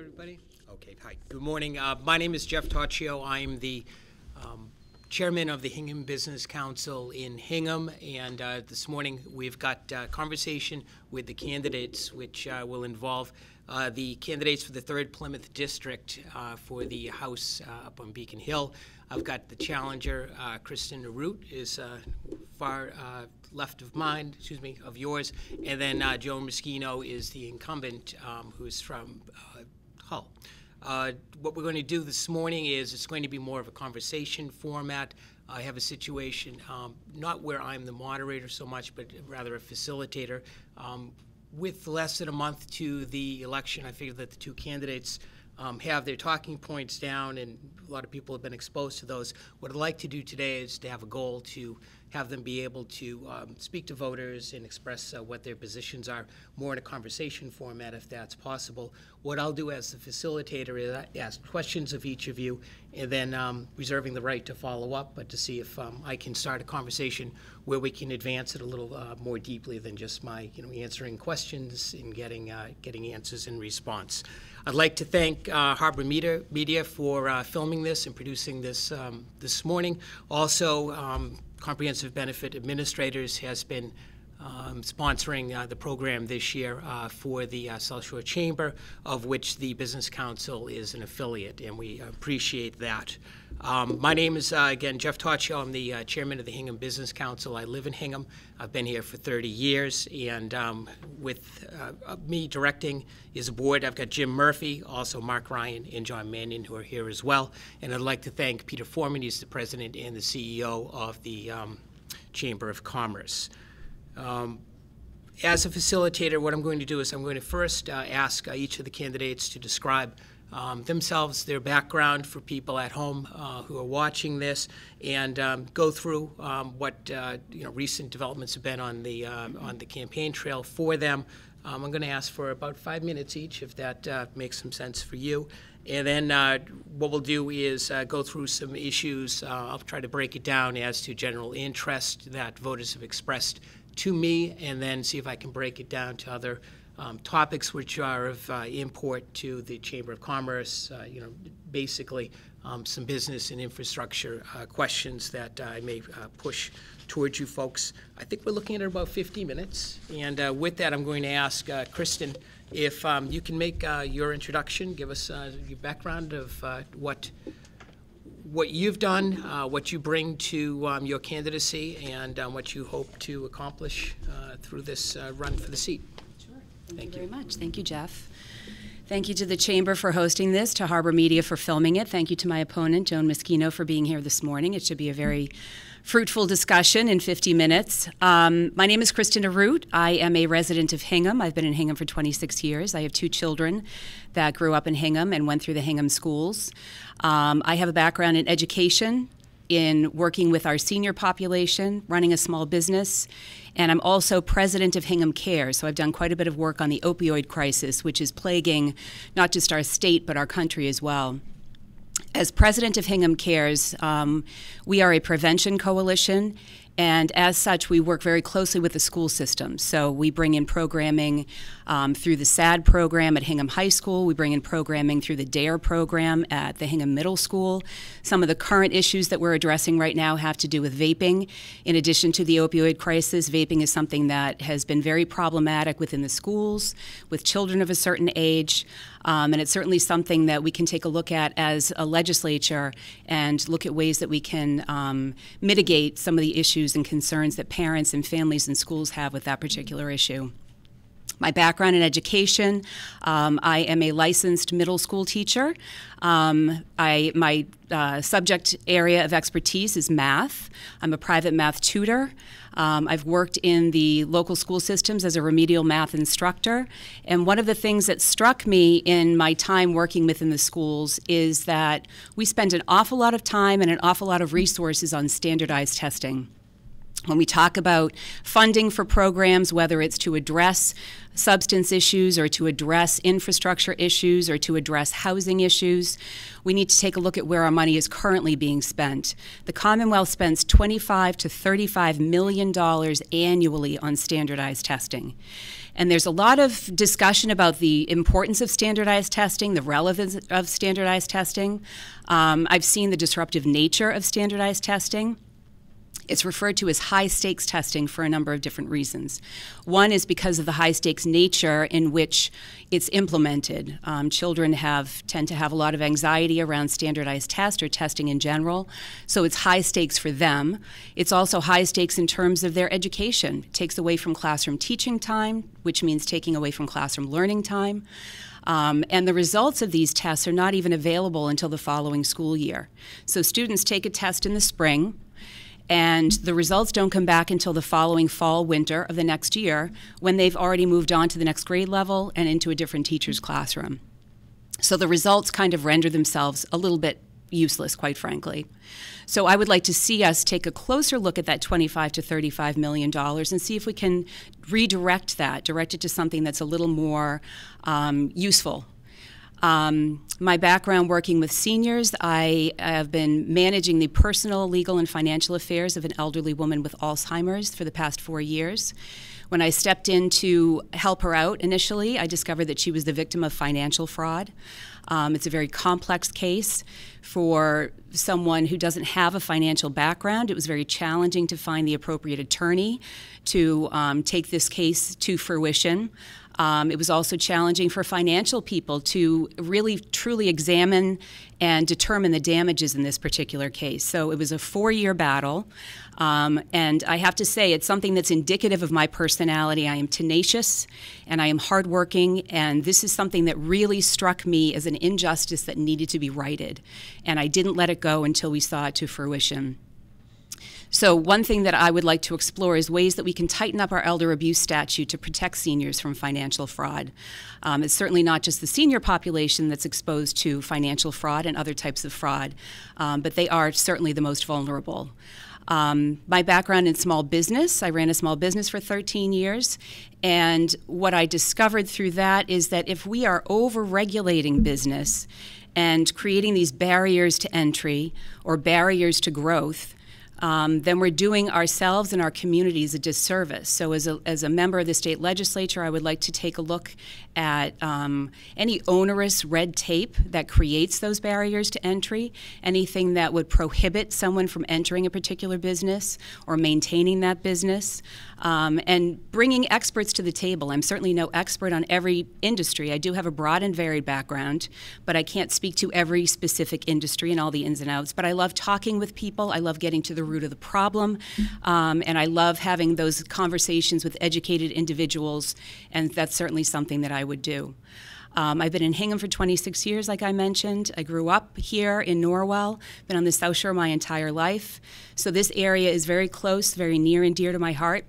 everybody? Okay, hi. Good morning. Uh, my name is Jeff Tocchio. I'm the um, chairman of the Hingham Business Council in Hingham, and uh, this morning we've got uh, conversation with the candidates, which uh, will involve uh, the candidates for the third Plymouth district uh, for the House up on Beacon Hill. I've got the challenger, Kristen Arute, is far left of mine, excuse me, of yours, and then Joan Meschino is the incumbent, um, who's from Hull. Uh, what we're going to do this morning is it's going to be more of a conversation format. I have a situation, um, not where I'm the moderator so much, but rather a facilitator. Um, with less than a month to the election, I figured that the two candidates um, have their talking points down, and a lot of people have been exposed to those. What I'd like to do today is to have a goal to have them be able to um, speak to voters and express uh, what their positions are more in a conversation format if that's possible. What I'll do as the facilitator is ask questions of each of you and then um, reserving the right to follow up, but to see if um, I can start a conversation where we can advance it a little uh, more deeply than just my, you know, answering questions and getting, uh, getting answers in response. I'd like to thank uh, Harbor Media, Media for uh, filming this and producing this um, this morning. Also, um, Comprehensive Benefit Administrators has been um, sponsoring uh, the program this year uh, for the uh, South Shore Chamber, of which the Business Council is an affiliate, and we appreciate that. Um, my name is, uh, again, Jeff Tocchio. I'm the uh, chairman of the Hingham Business Council. I live in Hingham. I've been here for 30 years, and um, with uh, me directing is a board. I've got Jim Murphy, also Mark Ryan, and John Mannion, who are here as well. And I'd like to thank Peter Foreman. He's the president and the CEO of the um, Chamber of Commerce. Um, as a facilitator, what I'm going to do is I'm going to first uh, ask uh, each of the candidates to describe um, themselves, their background for people at home uh, who are watching this, and um, go through um, what uh, you know recent developments have been on the uh, on the campaign trail for them. Um, I'm going to ask for about five minutes each, if that uh, makes some sense for you. And then uh, what we'll do is uh, go through some issues. I'll try to break it down as to general interest that voters have expressed to me, and then see if I can break it down to other um, topics which are of uh, import to the Chamber of Commerce, uh, you know, basically um, some business and infrastructure uh, questions that I may uh, push towards you folks. I think we're looking at about 50 minutes. And uh, with that, I'm going to ask uh, Kristen if um, you can make your introduction, give us your background of what what you've done, what you bring to um, your candidacy, and um, what you hope to accomplish through this run for the seat. Thank, you very much. Thank you, Jeff. Thank you to the Chamber for hosting this, to Harbor Media for filming it. Thank you to my opponent, Joan Meschino, for being here this morning. It should be a very fruitful discussion in 50 minutes. Um, my name is Kristen Arute. I am a resident of Hingham. I've been in Hingham for 26 years. I have two children that grew up in Hingham and went through the Hingham schools. Um, I have a background in education, in working with our senior population, running a small business, and I'm also president of Hingham Care. So I've done quite a bit of work on the opioid crisis, which is plaguing not just our state, but our country as well. As president of Hingham Cares, um, we are a prevention coalition, and as such, we work very closely with the school system. So we bring in programming um, through the SADD program at Hingham High School. We bring in programming through the DARE program at the Hingham Middle School. Some of the current issues that we're addressing right now have to do with vaping. In addition to the opioid crisis, vaping is something that has been very problematic within the schools with children of a certain age. Um, and it's certainly something that we can take a look at as a legislature and look at ways that we can um, mitigate some of the issues and concerns that parents and families and schools have with that particular issue my background in education. Um, I am a licensed middle school teacher. Um, I, my uh, subject area of expertise is math. I'm a private math tutor. Um, I've worked in the local school systems as a remedial math instructor. And one of the things that struck me in my time working within the schools is that we spend an awful lot of time and an awful lot of resources on standardized testing when we talk about funding for programs, whether it's to address substance issues or to address infrastructure issues or to address housing issues, we need to take a look at where our money is currently being spent. The Commonwealth spends 25 to 35 million dollars annually on standardized testing. And there's a lot of discussion about the importance of standardized testing, the relevance of standardized testing. Um, I've seen the disruptive nature of standardized testing. It's referred to as high stakes testing for a number of different reasons. One is because of the high stakes nature in which it's implemented. Um, children have tend to have a lot of anxiety around standardized tests or testing in general, so it's high stakes for them. It's also high stakes in terms of their education. It takes away from classroom teaching time, which means taking away from classroom learning time. Um, and the results of these tests are not even available until the following school year. So students take a test in the spring and the results don't come back until the following fall winter of the next year when they've already moved on to the next grade level and into a different teacher's classroom. So the results kind of render themselves a little bit useless, quite frankly. So I would like to see us take a closer look at that 25 to 35 million dollars and see if we can redirect that, direct it to something that's a little more um, useful um, my background working with seniors, I have been managing the personal, legal, and financial affairs of an elderly woman with Alzheimer's for the past four years. When I stepped in to help her out initially, I discovered that she was the victim of financial fraud. Um, it's a very complex case for someone who doesn't have a financial background. It was very challenging to find the appropriate attorney to um, take this case to fruition. Um, it was also challenging for financial people to really truly examine and determine the damages in this particular case. So it was a four year battle. Um, and I have to say, it's something that's indicative of my personality. I am tenacious and I am hardworking, and this is something that really struck me as an injustice that needed to be righted. And I didn't let it go until we saw it to fruition. So, one thing that I would like to explore is ways that we can tighten up our elder abuse statute to protect seniors from financial fraud. Um, it's certainly not just the senior population that's exposed to financial fraud and other types of fraud, um, but they are certainly the most vulnerable. Um, my background in small business, I ran a small business for 13 years. And what I discovered through that is that if we are over regulating business and creating these barriers to entry or barriers to growth, um, then we're doing ourselves and our communities a disservice. So, as a, as a member of the state legislature, I would like to take a look at um, any onerous red tape that creates those barriers to entry, anything that would prohibit someone from entering a particular business or maintaining that business, um, and bringing experts to the table. I'm certainly no expert on every industry. I do have a broad and varied background, but I can't speak to every specific industry and all the ins and outs. But I love talking with people, I love getting to the root of the problem, um, and I love having those conversations with educated individuals, and that's certainly something that I would do. Um, I've been in Hingham for 26 years, like I mentioned. I grew up here in Norwell, been on the South Shore my entire life. So this area is very close, very near and dear to my heart.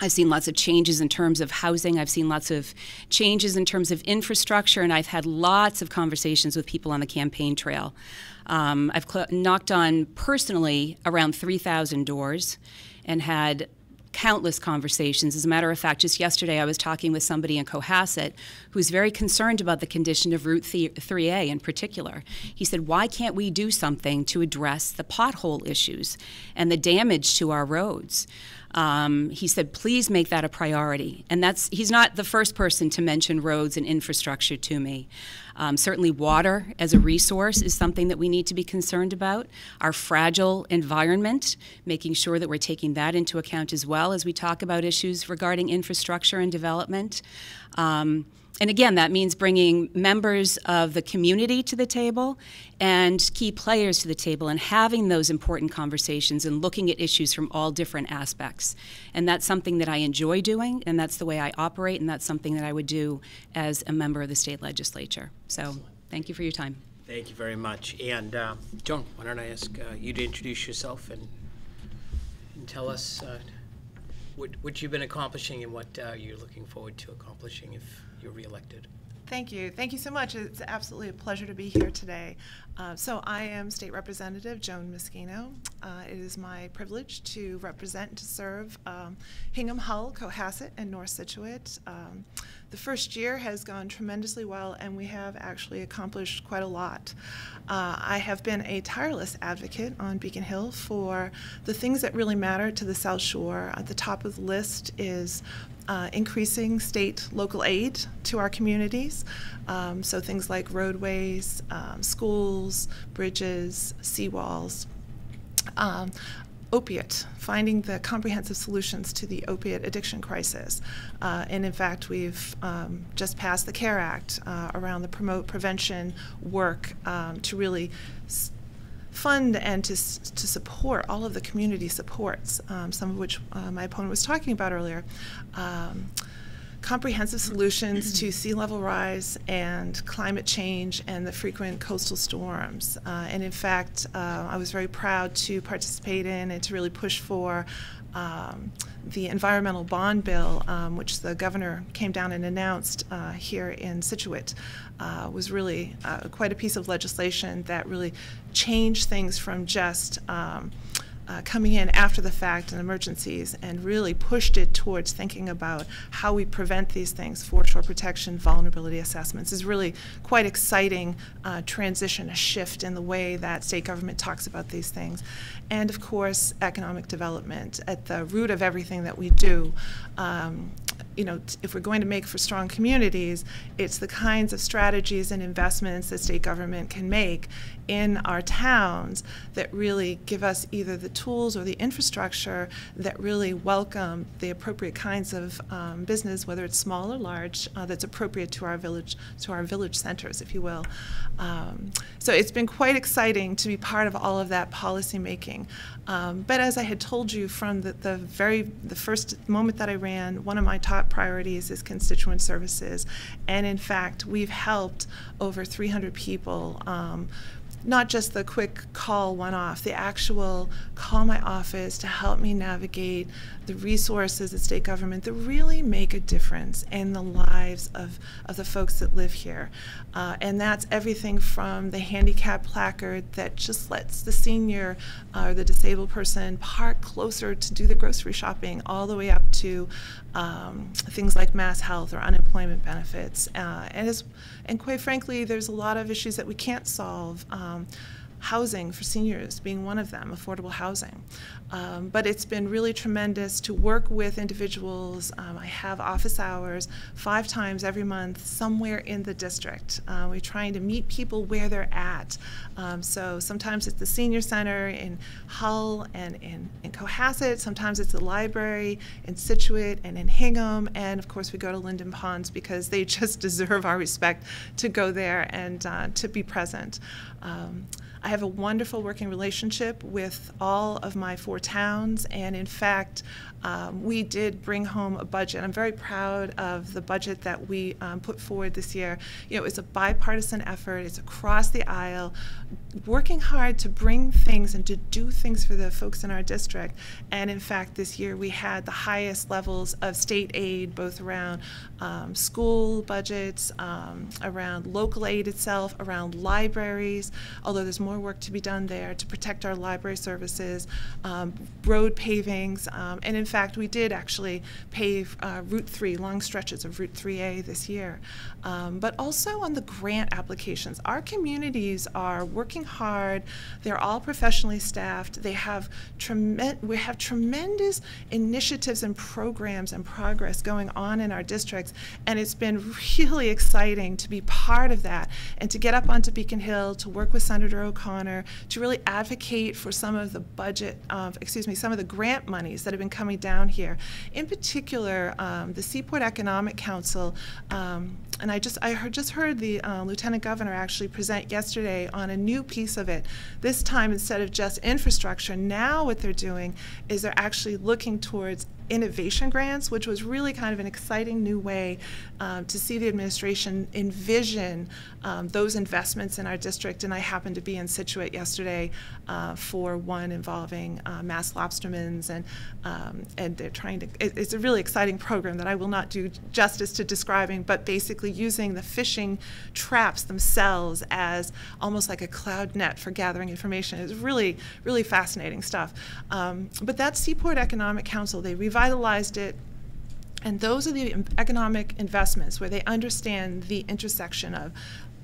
I've seen lots of changes in terms of housing. I've seen lots of changes in terms of infrastructure, and I've had lots of conversations with people on the campaign trail. Um, I've knocked on personally around 3,000 doors and had countless conversations. As a matter of fact, just yesterday I was talking with somebody in Cohasset who's very concerned about the condition of Route 3A in particular. He said, Why can't we do something to address the pothole issues and the damage to our roads? Um, he said, please make that a priority. And that's he's not the first person to mention roads and infrastructure to me. Um, certainly, water as a resource is something that we need to be concerned about. Our fragile environment, making sure that we're taking that into account as well as we talk about issues regarding infrastructure and development. Um, and again, that means bringing members of the community to the table and key players to the table and having those important conversations and looking at issues from all different aspects. And that's something that I enjoy doing, and that's the way I operate, and that's something that I would do as a member of the state legislature. So thank you for your time. Thank you very much. And uh, Joan, why don't I ask uh, you to introduce yourself and, and tell us uh, what, what you've been accomplishing and what uh, you're looking forward to accomplishing if you're reelected. Thank you. Thank you so much. It's absolutely a pleasure to be here today. Uh, so I am State Representative Joan Meschino. Uh, it is my privilege to represent and to serve um, Hingham, Hull, Cohasset, and North Scituate. Um, the first year has gone tremendously well, and we have actually accomplished quite a lot. Uh, I have been a tireless advocate on Beacon Hill for the things that really matter to the South Shore. At the top of the list is uh, increasing state local aid to our communities. Um, so things like roadways, um, schools, bridges, seawalls. Um, opiate, finding the comprehensive solutions to the opiate addiction crisis. Uh, and in fact, we've um, just passed the CARE Act uh, around the promote prevention work um, to really fund and to, to support all of the community supports, um, some of which uh, my opponent was talking about earlier. Um, comprehensive solutions to sea level rise and climate change and the frequent coastal storms. Uh, and in fact, uh, I was very proud to participate in and to really push for um, the environmental bond bill, um, which the governor came down and announced uh, here in Scituate, uh, was really uh, quite a piece of legislation that really changed things from just um, uh, coming in after the fact and emergencies and really pushed it towards thinking about how we prevent these things, foreshore protection, vulnerability assessments is really quite exciting uh, transition, a shift in the way that state government talks about these things. And of course, economic development at the root of everything that we do. Um, you know, if we're going to make for strong communities, it's the kinds of strategies and investments that state government can make in our towns that really give us either the tools or the infrastructure that really welcome the appropriate kinds of um, business, whether it's small or large, uh, that's appropriate to our village, to our village centers, if you will. Um, so it's been quite exciting to be part of all of that policy making. Um, but as I had told you from the, the very the first moment that I ran, one of my top priorities is constituent services, and in fact, we've helped over 300 people um, not just the quick call one off, the actual call my office to help me navigate the resources of state government that really make a difference in the lives of, of the folks that live here. Uh, and that's everything from the handicap placard that just lets the senior uh, or the disabled person park closer to do the grocery shopping, all the way up to um, things like mass health or unemployment benefits. Uh, and, as, and quite frankly, there's a lot of issues that we can't solve. Um, housing for seniors being one of them, affordable housing. Um, but it's been really tremendous to work with individuals. Um, I have office hours five times every month somewhere in the district. Uh, we're trying to meet people where they're at. Um, so sometimes it's the senior center in Hull and in, in Cohasset. Sometimes it's the library in Scituate and in Hingham. And of course, we go to Linden Ponds because they just deserve our respect to go there and uh, to be present. Um, I have a wonderful working relationship with all of my four towns, and in fact, um, we did bring home a budget. I'm very proud of the budget that we um, put forward this year. You know, it's a bipartisan effort. It's across the aisle, working hard to bring things and to do things for the folks in our district. And in fact, this year we had the highest levels of state aid, both around um, school budgets, um, around local aid itself, around libraries. Although there's more work to be done there to protect our library services, um, road pavings, um, and in fact, we did actually pave uh, Route 3, long stretches of Route 3A this year. Um, but also on the grant applications. Our communities are working hard. They're all professionally staffed. They have tremendous, we have tremendous initiatives and programs and progress going on in our districts. And it's been really exciting to be part of that and to get up onto Beacon Hill, to work with Senator O'Connor, to really advocate for some of the budget, of, excuse me, some of the grant monies that have been coming down here. In particular, um, the Seaport Economic Council, um, and I just I heard, just heard the uh, Lieutenant Governor actually present yesterday on a new piece of it. This time, instead of just infrastructure, now what they're doing is they're actually looking towards innovation grants, which was really kind of an exciting new way um, to see the administration envision um, those investments in our district. And I happened to be in Scituate yesterday uh, for one involving uh, Mass Lobstermen's, and um, and they're trying to. It, it's a really exciting program that I will not do justice to describing, but basically using the fishing traps themselves as almost like a cloud net for gathering information. It's really really fascinating stuff. Um, but that Seaport Economic Council, they revitalized it. And those are the economic investments where they understand the intersection of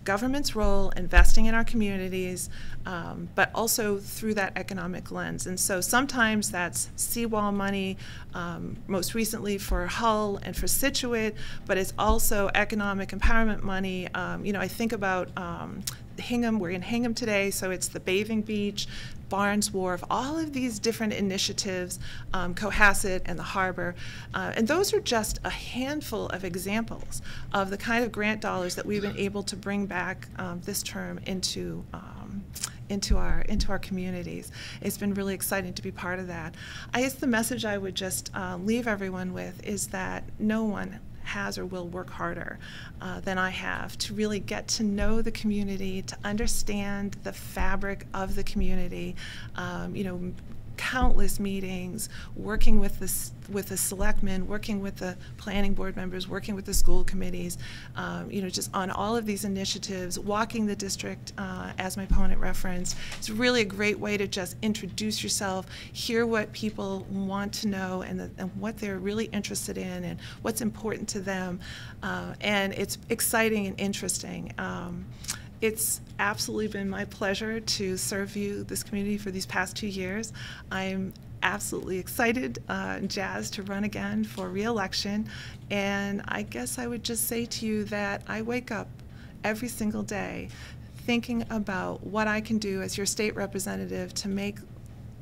government's role, investing in our communities, um, but also through that economic lens. And so sometimes that's seawall money, um, most recently for Hull and for Scituate, but it's also economic empowerment money. Um, you know, I think about um, Hingham, we're in Hingham today, so it's the bathing beach, Barnes Wharf, all of these different initiatives, um, Cohasset and the harbor. Uh, and those are just a handful of examples of the kind of grant dollars that we've been able to bring back um, this term into. Um, into our into our communities. It's been really exciting to be part of that. I guess the message I would just uh, leave everyone with is that no one has or will work harder uh, than I have to really get to know the community, to understand the fabric of the community. Um, you know, countless meetings, working with the, with the selectmen, working with the planning board members, working with the school committees, um, you know, just on all of these initiatives, walking the district, uh, as my opponent referenced. It's really a great way to just introduce yourself, hear what people want to know and, the, and what they're really interested in and what's important to them. Uh, and it's exciting and interesting. Um, it's absolutely been my pleasure to serve you, this community, for these past two years. I'm absolutely excited uh, jazzed to run again for reelection. And I guess I would just say to you that I wake up every single day thinking about what I can do as your state representative to make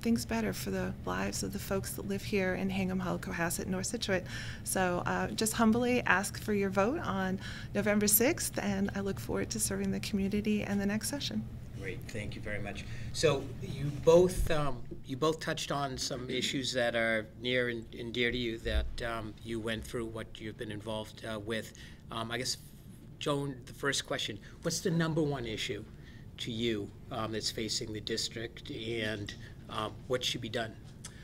things better for the lives of the folks that live here in Hingham, Hull, Cohasset, North Scituate. So uh, just humbly ask for your vote on November 6th, and I look forward to serving the community and the next session. Great, thank you very much. So you both um, you both touched on some issues that are near and, and dear to you that um, you went through, what you've been involved uh, with. Um, I guess, Joan, the first question: What's the number one issue to you um, that's facing the district, and um, what should be done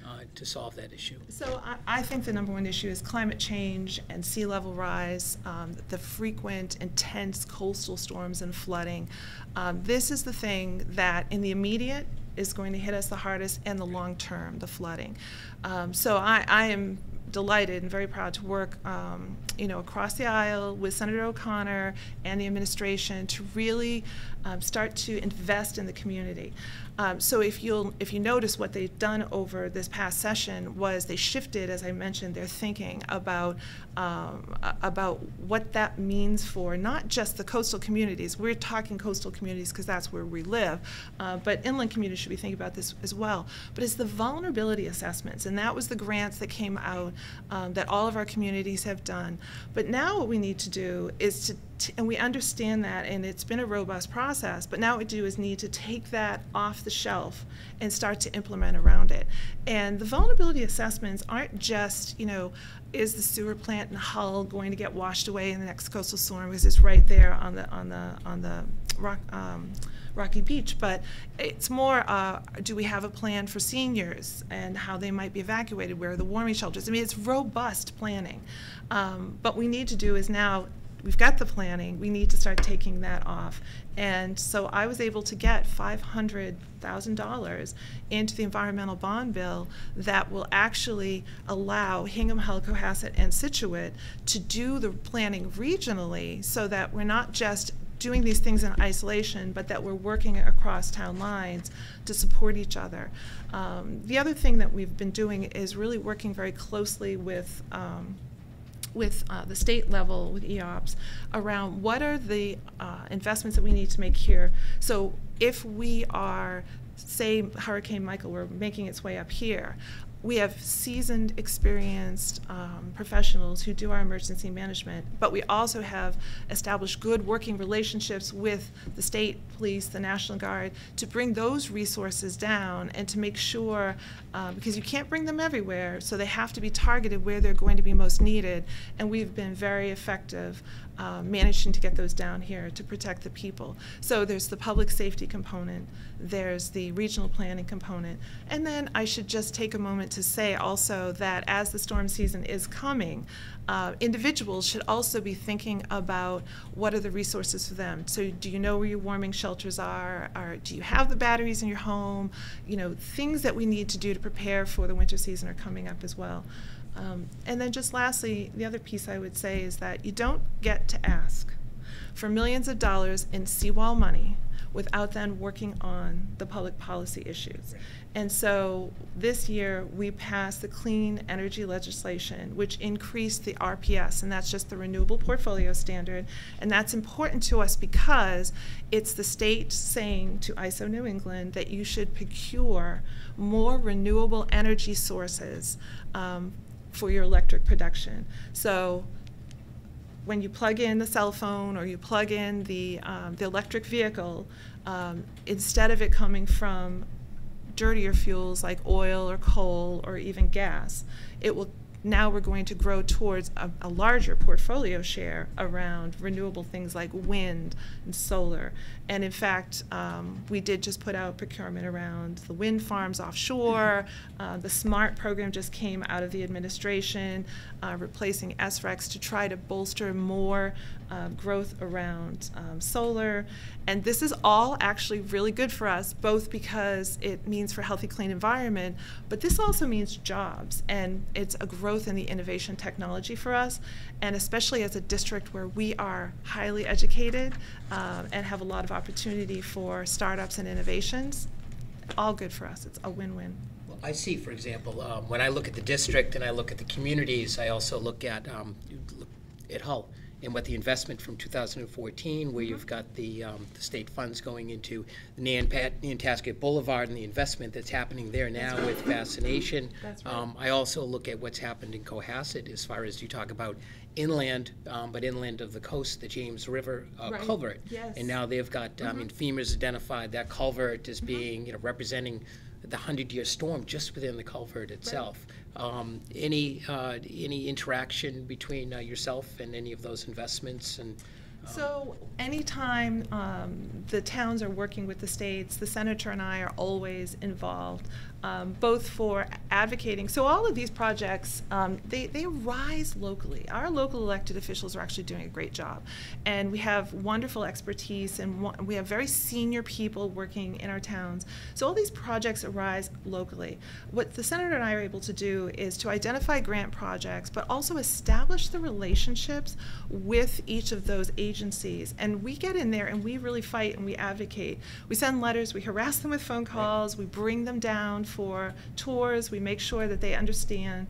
uh, to solve that issue? So I, I, think the number one issue is climate change and sea level rise, um, the frequent, intense coastal storms and flooding. Um, this is the thing that, in the immediate, is going to hit us the hardest, and the long term, the flooding. Um, so I, I am delighted and very proud to work, um, you know, across the aisle with Senator O'Connor and the administration to really um, start to invest in the community. Um, so if you'll if you notice what they've done over this past session was they shifted, as I mentioned, their thinking about um, about what that means for not just the coastal communities. We're talking coastal communities because that's where we live, uh, but inland communities should be thinking about this as well. But it's the vulnerability assessments, and that was the grants that came out um, that all of our communities have done. But now what we need to do is to and we understand that, and it's been a robust process. But now what we do is need to take that off the shelf and start to implement around it. And the vulnerability assessments aren't just, you know, is the sewer plant in Hull going to get washed away in the next coastal storm because it's right there on the on the on the rock. Um, Rocky Beach, but it's more uh, do we have a plan for seniors and how they might be evacuated? Where are the warming shelters? I mean, it's robust planning. Um, but we need to do is now we've got the planning, we need to start taking that off. And so I was able to get $500,000 into the environmental bond bill that will actually allow Hingham, Hull, Cohasset, and Scituate to do the planning regionally so that we're not just doing these things in isolation, but that we're working across town lines to support each other. Um, the other thing that we've been doing is really working very closely with um, with uh, the state level with EOPS around what are the uh, investments that we need to make here. So if we are say Hurricane Michael were making its way up here, we have seasoned, experienced um, professionals who do our emergency management, but we also have established good working relationships with the state police, the National Guard, to bring those resources down and to make sure, uh, because you can't bring them everywhere, so they have to be targeted where they're going to be most needed. And we've been very effective uh, managing to get those down here to protect the people. So there's the public safety component, there's the regional planning component, and then I should just take a moment to say also that as the storm season is coming, uh, individuals should also be thinking about what are the resources for them. So do you know where your warming shelters are? Or do you have the batteries in your home? You know, things that we need to do to prepare for the winter season are coming up as well. Um, and then just lastly, the other piece I would say is that you don't get to ask for millions of dollars in seawall money without then working on the public policy issues. And so this year we passed the clean energy legislation, which increased the RPS, and that's just the renewable portfolio standard. And that's important to us because it's the state saying to ISO New England that you should procure more renewable energy sources um, for your electric production. So when you plug in the cell phone or you plug in the, um, the electric vehicle, um, instead of it coming from dirtier fuels like oil or coal or even gas, it will now we're going to grow towards a, a, larger portfolio share around renewable things like wind and solar. And in fact, um, we did just put out procurement around the wind farms offshore. Uh, the SMART program just came out of the administration, uh, replacing SRECs to try to bolster more uh, growth around um, solar. And this is all actually really good for us, both because it means for healthy, clean environment, but this also means jobs. And it's a growth in the innovation technology for us. And especially as a district where we are highly educated um, and have a lot of opportunity for startups and innovations, all good for us. It's a win-win. Well, I see, for example, um, when I look at the district and I look at the communities, I also look at um, at Hull and what the investment from 2014, where you've got the, um, the state funds going into the Nantasket Boulevard and the investment that's happening there now right. with Fascination. That's right. Um, I also look at what's happened in Cohasset as far as you talk about inland, um, but inland of the coast, the James River uh, Right. culvert. Yes. And now they've got, I mean, FEMA's identified that culvert as being, you know, representing the hundred-year storm just within the culvert itself. Um, Any, uh, any interaction between uh, yourself and any of those investments and? So anytime um, the towns are working with the states, the senator and I are always involved, um, both for advocating. So all of these projects, um, they, they arise locally. Our local elected officials are actually doing a great job. And we have wonderful expertise and we have very senior people working in our towns. So all these projects arise locally. What the senator and I are able to do is to identify grant projects, but also establish the relationships with each of those agencies. And we get in there and we really fight and we advocate. We send letters, we harass them with phone calls, we bring them down for tours. We make sure that they understand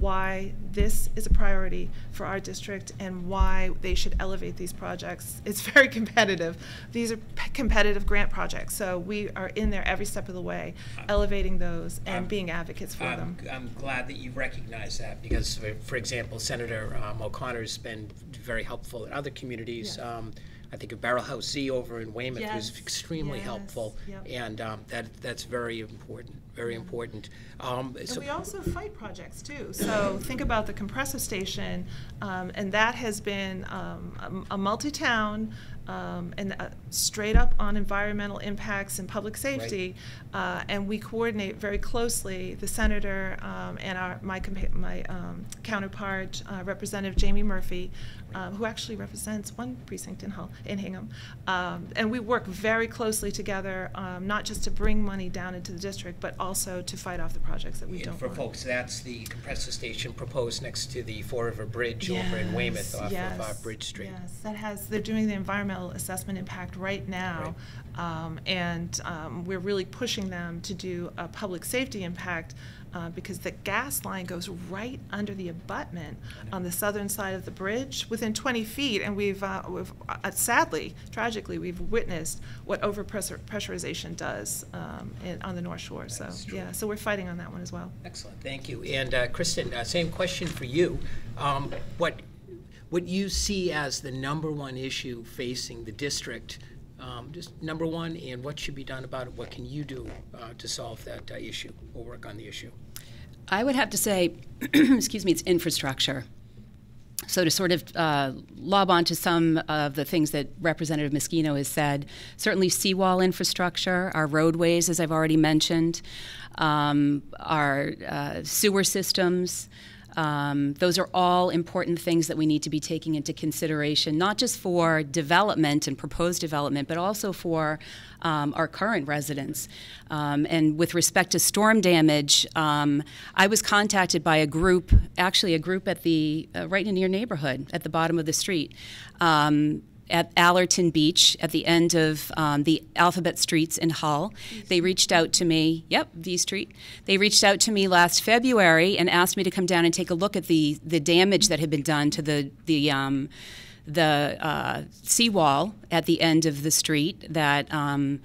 why this is a priority for our district and why they should elevate these projects. It's very competitive. These are competitive grant projects, so we are in there every step of the way, elevating those and I'm- being advocates for I'm, them. I'm glad that you recognize that because, for- for example, Senator um, O'Connor's been very helpful in other communities. Um, I think of Barrel House Z over in Weymouth was extremely yes, helpful, yep. and um, that that's very important, very important. Um, And so- we also fight projects too. So think about the compressor station, um, and that has been um, a, a multi-town um, and uh, straight up on environmental impacts and public safety. Uh, and we coordinate very closely. The senator um, and our my my um, counterpart, uh, Representative Jamie Murphy, um, who actually represents one precinct in Hull in Hingham, um, and we work very closely together, um, not just to bring money down into the district, but also to fight off the projects that we and don't for want. folks, that's the compressor station proposed next to the Fore River Bridge over in Weymouth off yes, of uh, Bridge Street. Yes, that has, they're doing the environmental assessment impact right now. Um, and um, we're really pushing them to do a public safety impact uh, because the gas line goes right under the abutment on the southern side of the bridge within 20 feet. And we've, uh, we've uh, sadly, tragically, we've witnessed what overpressurization does um, in, on the North Shore. So, yeah, so we're fighting on that one as well. Excellent, thank you. And uh, Kristen, uh, same question for you. Um, What, what you see as the number one issue facing the district, um, just number one, and what should be done about it? What can you do uh, to solve that uh, issue or work on the issue? I would have to say, excuse me, it's infrastructure. So to sort of uh, lob onto some of the things that Representative Meschino has said, certainly seawall infrastructure, our roadways, as I've already mentioned, um, our uh, sewer systems. Um, those are all important things that we need to be taking into consideration, not just for development and proposed development, but also for um, our current residents. Um, and with respect to storm damage, um, I was contacted by a group, actually a group at the uh, right in your neighborhood, at the bottom of the street. At Allerton Beach at the end of um, the Alphabet Streets in Hull. They reached out to me, yep, V Street. They reached out to me last February and asked me to come down and take a look at the, the damage that had been done to the, the, um, the uh, seawall at the end of the street that. Um,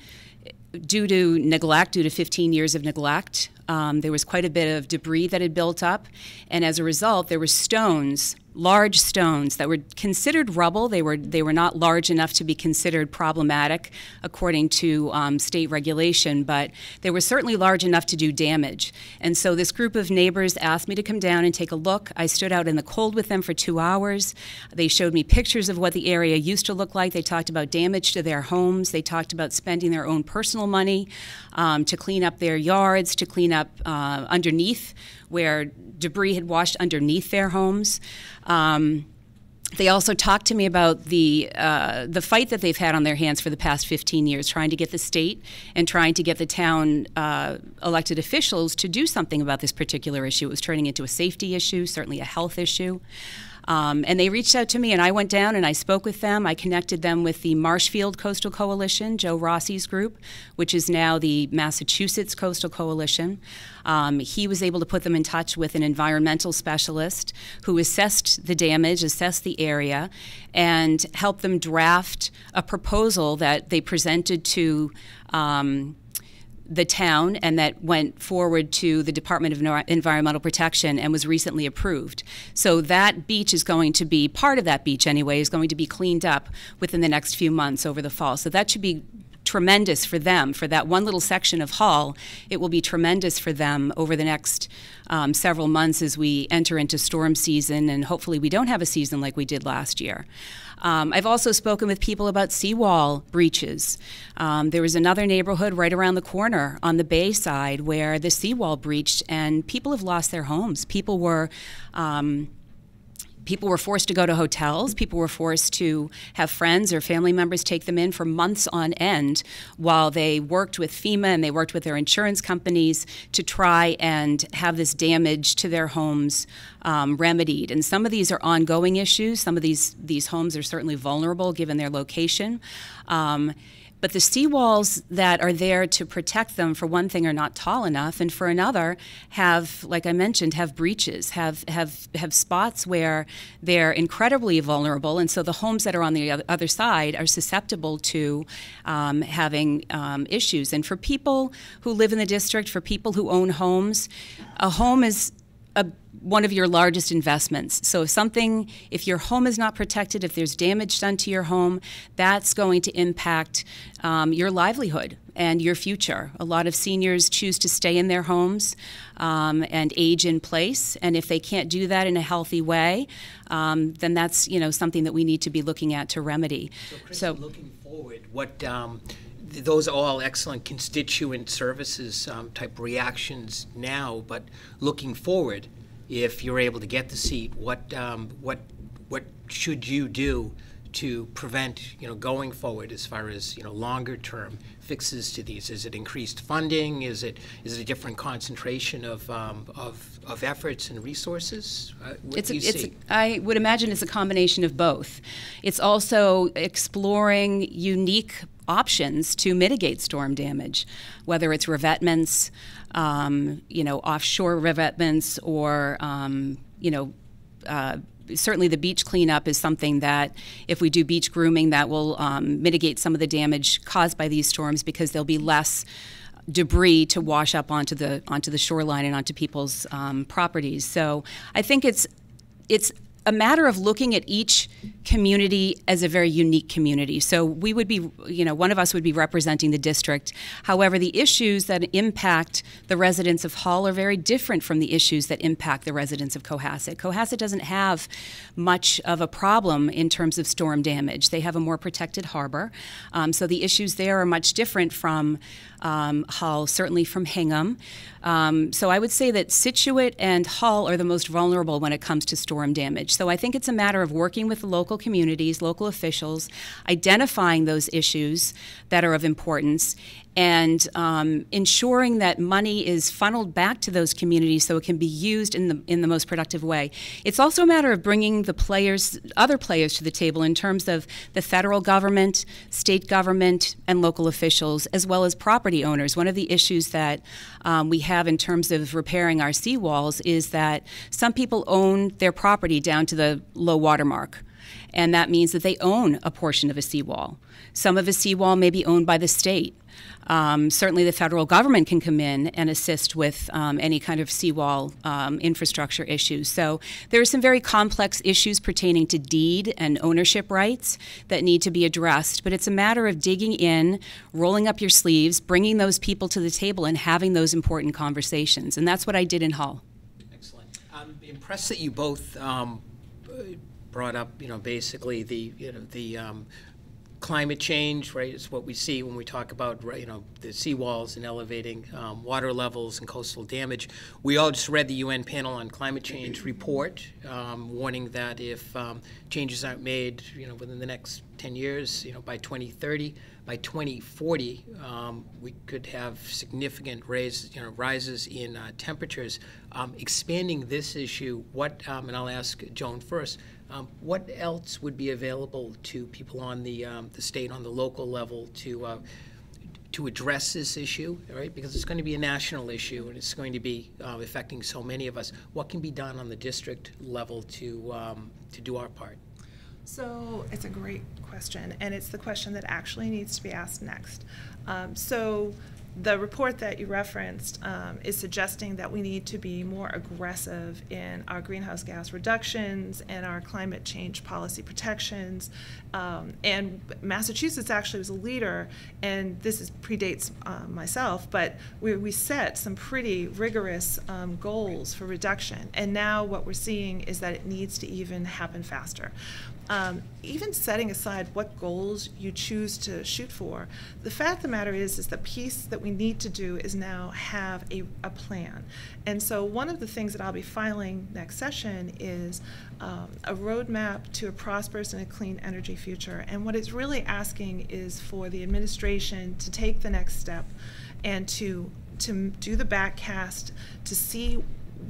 due to neglect, due to 15 years of neglect, um, there was quite a bit of debris that had built up, and as a result, there were stones large stones that were considered rubble. They were they were not large enough to be considered problematic according to um, state regulation, but they were certainly large enough to do damage. And so this group of neighbors asked me to come down and take a look. I stood out in the cold with them for two hours. They showed me pictures of what the area used to look like. They talked about damage to their homes. They talked about spending their own personal money um, to clean up their yards, to clean up uh, underneath where debris had washed underneath their homes. Um, they also talked to me about the uh, the fight that they've had on their hands for the past 15 years, trying to get the state and trying to get the town uh, elected officials to do something about this particular issue. It was turning into a safety issue, certainly a health issue. Um, and they reached out to me, and I went down and I spoke with them. I connected them with the Marshfield Coastal Coalition, Joe Rossi's group, which is now the Massachusetts Coastal Coalition. Um, he was able to put them in touch with an environmental specialist who assessed the damage, assessed the area, and helped them draft a proposal that they presented to. Um, the town and that went forward to the Department of Environmental Protection and was recently approved. So that beach is going to be part of that beach anyway is going to be cleaned up within the next few months over the fall. So that should be tremendous for them for that one little section of Hull. It will be tremendous for them over the next um, several months as we enter into storm season, and hopefully we don't have a season like we did last year. Um, I've also spoken with people about seawall breaches. Um, there was another neighborhood right around the corner on the bay side where the seawall breached, and people have lost their homes. People were um, people were forced to go to hotels. People were forced to have friends or family members take them in for months on end while they worked with FEMA and they worked with their insurance companies to try and have this damage to their homes um, remedied. And some of these are ongoing issues. Some of these these homes are certainly vulnerable given their location. Um, but the seawalls that are there to protect them, for one thing, are not tall enough, and for another, have, like I mentioned, have breaches, have have have spots where they're incredibly vulnerable, and so the homes that are on the other side are susceptible to um, having um, issues. And for people who live in the district, for people who own homes, a home is one of your largest investments. So if something, if your home is not protected, if there's damage done to your home, that's going to impact um, your livelihood and your future. A lot of seniors choose to stay in their homes um, and age in place, and if they can't do that in a healthy way, um, then that's you know something that we need to be looking at to remedy. So, Chris, so looking forward, what um, those are all excellent constituent services um, type reactions now, but looking forward, if you're able to get the seat, what um, what what should you do to prevent you know going forward as far as you know longer term fixes to these? Is it increased funding? Is it is it a different concentration of um, of, of efforts and resources? Uh, it's, a, it's a, I would imagine it's a combination of both. It's also exploring unique options to mitigate storm damage, whether it's revetments, um, you know, offshore revetments, or um, you know. Uh, certainly, the beach cleanup is something that, if we do beach grooming, that will um, mitigate some of the damage caused by these storms because there'll be less debris to wash up onto the onto the shoreline and onto people's um, properties. So I think it's it's a matter of looking at each community as a very unique community. So we would be, you know, one of us would be representing the district. However, the issues that impact the residents of Hull are very different from the issues that impact the residents of Cohasset. Cohasset doesn't have much of a problem in terms of storm damage. They have a more protected harbor, um, so the issues there are much different from um, Hull, certainly from Hingham. Um, so I would say that Scituate and Hull are the most vulnerable when it comes to storm damage. So I think it's a matter of working with the local communities, local officials, identifying those issues that are of importance, and um, ensuring that money is funneled back to those communities so it can be used in the in the most productive way. It's also a matter of bringing the players, other players, to the table in terms of the federal government, state government, and local officials, as well as property owners. One of the issues that um, we have in terms of repairing our seawalls is that some people own their property down to the low water mark and that means that they own a portion of a seawall. Some of a seawall may be owned by the state. Um, certainly, the federal government can come in and assist with um, any kind of seawall um, infrastructure issues. So, there are some very complex issues pertaining to deed and ownership rights that need to be addressed. But it's a matter of digging in, rolling up your sleeves, bringing those people to the table, and having those important conversations. And that's what I did in Hull. Excellent. I'm impressed that you both um, brought up, you know, basically the, you know, the um, climate change, right, is what we see when we talk about, you know, the seawalls and elevating um, water levels and coastal damage. We all just read the UN Panel on Climate Change report, um, warning that if um, changes aren't made, you know, within the next 10 years, you know, by 2030, by 2040, um, we could have significant raise, you know, rises in uh, temperatures. Um, expanding this issue, what, um, and I'll ask Joan first, um, what else would be available to people on the, um, the state, on the local level to, uh, to address this issue, right? Because it's going to be a national issue and it's going to be uh, affecting so many of us. What can be done on the district level to, um, to do our part? So it's a great question, and it's the question that actually needs to be asked next. Um, so the report that you referenced um, is suggesting that we need to be more aggressive in our greenhouse gas reductions and our climate change policy protections. Um, and Massachusetts actually was a leader, and this is, predates uh, myself, but we, we set some pretty rigorous um, goals for reduction. And now what we're seeing is that it needs to even happen faster. Um, even setting aside what goals you choose to shoot for, the fact of the matter is, is the piece that we need to do is now have a, a plan. And so one of the things that I'll be filing next session is um, a roadmap to a prosperous and a clean energy future. And what it's really asking is for the administration to take the next step and to to do the backcast to see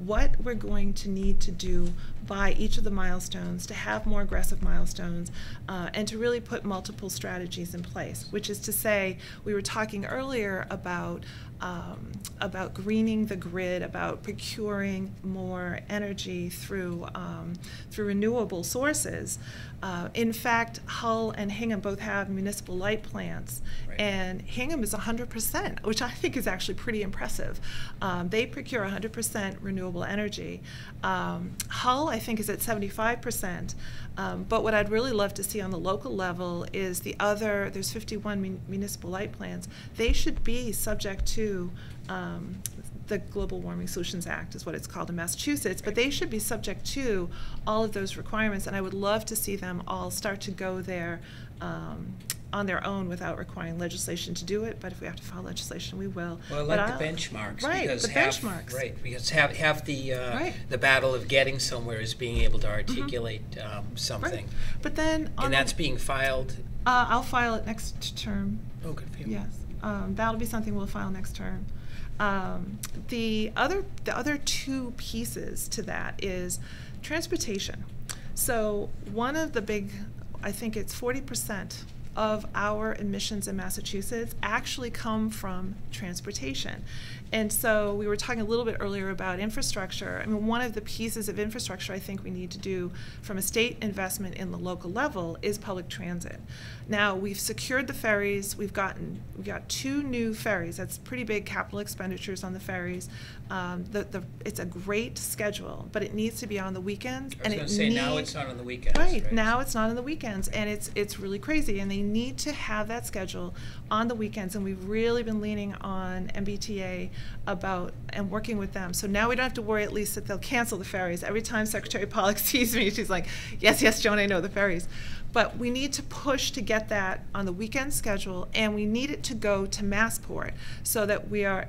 what we're going to need to do by each of the milestones, to have more aggressive milestones, uh, and to really put multiple strategies in place. Which is to say, we were talking earlier about um, about greening the grid, about procuring more energy through um, through renewable sources. Uh, in fact, Hull and Hingham both have municipal light plants, right. and Hingham is 100%, which I think is actually pretty impressive. Um, they procure 100% renewable energy. Um, Hull, I think, is at 75%. Um, but what I'd really love to see on the local level is the other, there's 51 mun municipal light plans. They should be subject to um, the Global Warming Solutions Act is what it's called in Massachusetts, but they should be subject to all of those requirements, and I would love to see them all start to go there um, on their own without requiring legislation to do it. But if we have to file legislation, we will. Well, like the benchmarks. Right, because the half, benchmarks. Right, because have, half the uh, right. the battle of getting somewhere is being able to articulate mm-hmm. um, something. Right. But then, and that's being filed. Uh, I'll file it next term. Oh, good for you. Yes, um, that'll be something we'll file next term. Um, the other the other two pieces to that is transportation. So one of the big, I think it's 40 percent of our emissions in Massachusetts actually come from transportation. And so we were talking a little bit earlier about infrastructure. I mean, one of the pieces of infrastructure I think we need to do from a state investment in the local level is public transit. Now we've secured the ferries. We've gotten we got two new ferries. That's pretty big capital expenditures on the ferries. Um, the, the, it's a great schedule, but it needs to be on the weekends. I was and it say need, now it's not on the weekends. Right, right, now it's not on the weekends, and it's it's really crazy. And they need to have that schedule on the weekends. And we've really been leaning on MBTA about and working with them. So now we don't have to worry at least that they'll cancel the ferries. Every time Secretary Pollack sees me, she's like, "Yes, yes, Joan, I know the ferries." But we need to push to get that on the weekend schedule, and we need it to go to Massport so that we are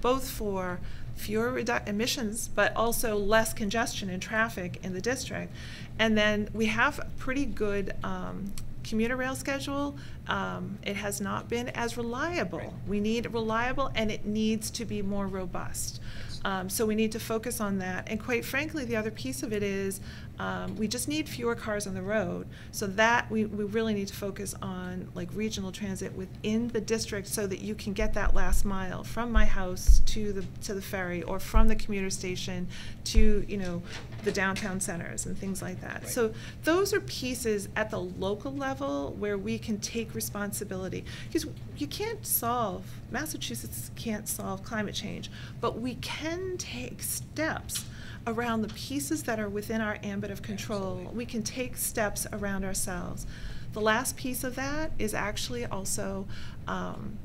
both for fewer emissions, but also less congestion and traffic in the district. And then we have pretty good um, commuter rail schedule um, it has not been as reliable. We need reliable, and it needs to be more robust. Um, so we need to focus on that. And quite frankly, the other piece of it is um, we just need fewer cars on the road. So that we, we really need to focus on like regional transit within the district so that you can get that last mile from my house to the to the ferry or from the commuter station to you know the downtown centers and things like that. Right. So those are pieces at the local level where we can take responsibility because you can't solve Massachusetts can't solve climate change, but we can take steps around the pieces that are within our ambit of control. Absolutely. We can take steps around ourselves. The last piece of that is actually also um,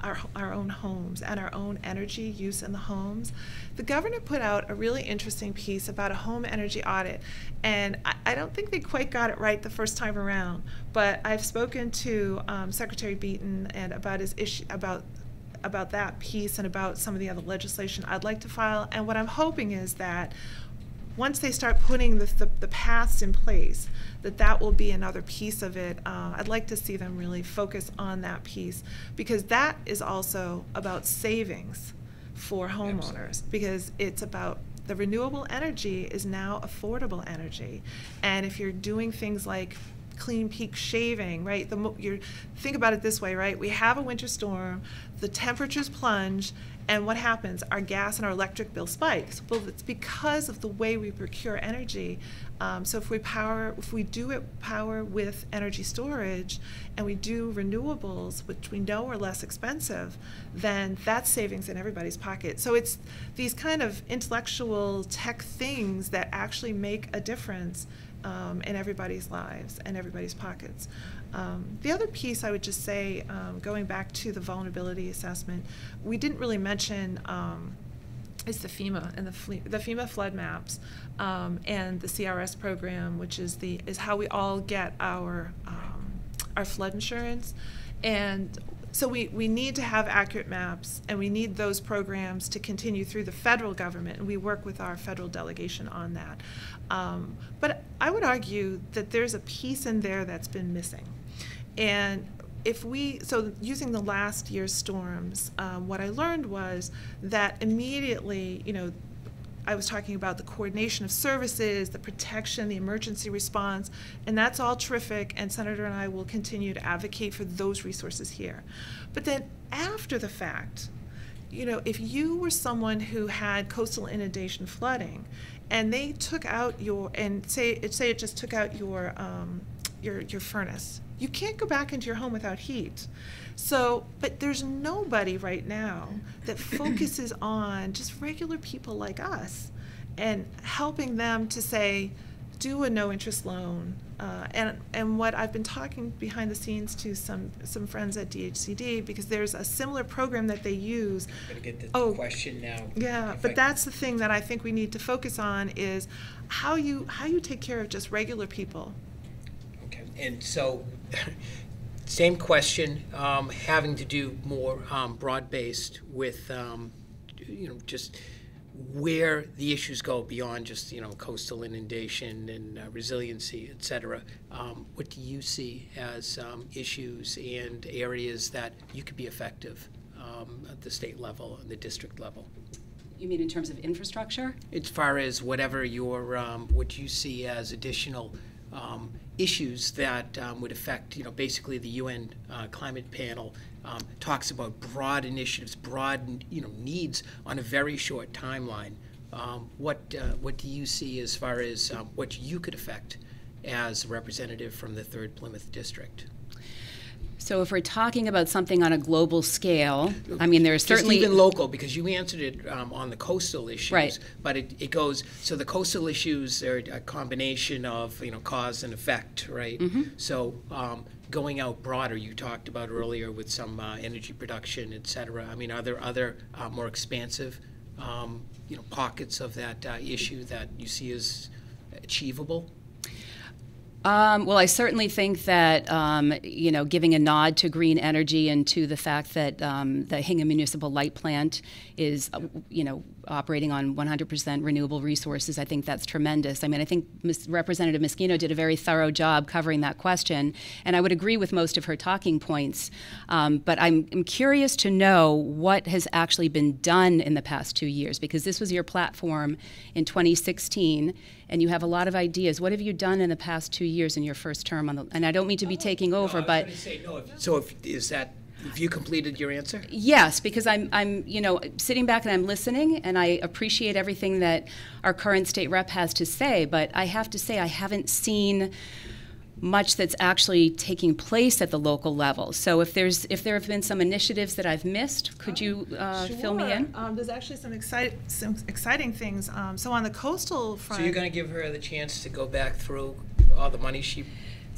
our, our own homes and our own energy use in the homes. The governor put out a really interesting piece about a home energy audit, and I, I don't think they quite got it right the first time around. But I've spoken to um, Secretary Beaton and about his issue about about that piece and about some of the other legislation I'd like to file. And what I'm hoping is that once they start putting the, the, the paths in place, that that will be another piece of it. Uh, I'd like to see them really focus on that piece because that is also about savings for homeowners because it's about the renewable energy is now affordable energy. And if you're doing things like clean peak shaving, right? The you're think about it this way, right? We have a winter storm, the temperatures plunge, and what happens? Our gas and our electric bill spikes. Well, it's because of the way we procure energy. Um, so if we power, if we do it power with energy storage, and we do renewables, which we know are less expensive, then that's savings in everybody's pocket. So it's these kind of intellectual tech things that actually make a difference um, in everybody's lives and everybody's pockets. Um, the other piece I would just say, um, going back to the vulnerability assessment, we didn't really mention um, is the FEMA and the, fle- the FEMA flood maps um, and the CRS program, which is the is how we all get our um, our flood insurance, and so we, we need to have accurate maps and we need those programs to continue through the federal government and we work with our federal delegation on that um, but i would argue that there's a piece in there that's been missing and if we so using the last year's storms um, what i learned was that immediately you know I was talking about the coordination of services, the protection, the emergency response, and that's all terrific, and Senator and I will continue to advocate for those resources here. But then after the fact, you know, if you were someone who had coastal inundation flooding, and they took out your, and say, say it just took out your, um, your, your furnace, you can't go back into your home without heat. So, but there's nobody right now that focuses on just regular people like us and helping them to say, do a no interest loan. Uh, and, and what I've been talking behind the scenes to some, some friends at DHCD, because there's a similar program that they use. I'm gonna get the Oh, question now. Yeah, If I- but that's the thing that I think we need to focus on is how you, how you take care of just regular people. Okay, and so, same question, um, having to do more um, broad-based with, um, you know, just where the issues go beyond just, you know, coastal inundation and uh, resiliency, et cetera. Um, What do you see as um, issues and areas that you could be effective um, at the state level and the district level? You mean in terms of infrastructure? as far as whatever your, um, what you see as additional um, issues that um, would affect, you know, basically the UN uh, climate panel um, talks about broad initiatives, broad, you know, needs on a very short timeline. Um, What, uh, what do you see as far as um, what you could affect as a representative from the Third Plymouth District? So if we're talking about something on a global scale, I mean, there's certainly. Just even local, because you answered it um, on the coastal issues. Right. But it, it goes, so the coastal issues are a combination of, you know, cause and effect, right? Mm-hmm. So um, going out broader, you talked about earlier with some uh, energy production, et cetera. I mean, are there other uh, more expansive, um, you know, pockets of that uh, issue that you see as achievable? Um, well, I certainly think that um, you know, giving a nod to green energy and to the fact that um, the Hingham Municipal Light Plant is, uh, you know, operating on 100% renewable resources, I think that's tremendous. I mean, I think Ms. Representative Meschino did a very thorough job covering that question, and I would agree with most of her talking points. Um, but I'm, I'm curious to know what has actually been done in the past two years, because this was your platform in 2016 and you have a lot of ideas. What have you done in the past two years in your first term on the? And I don't mean to be taking over, No, I was but say, no, if- So if, is that, have you completed your answer? yes, because I'm I'm you know sitting back and I'm listening, and I appreciate everything that our current state rep has to say. But I have to say I haven't seen much that's actually taking place at the local level. So if there's if there have been some initiatives that I've missed, could you uh, fill me in? Um, there's actually some exciting, some exciting things. Um, so on the coastal front. So you're gonna give her the chance to go back through all the money she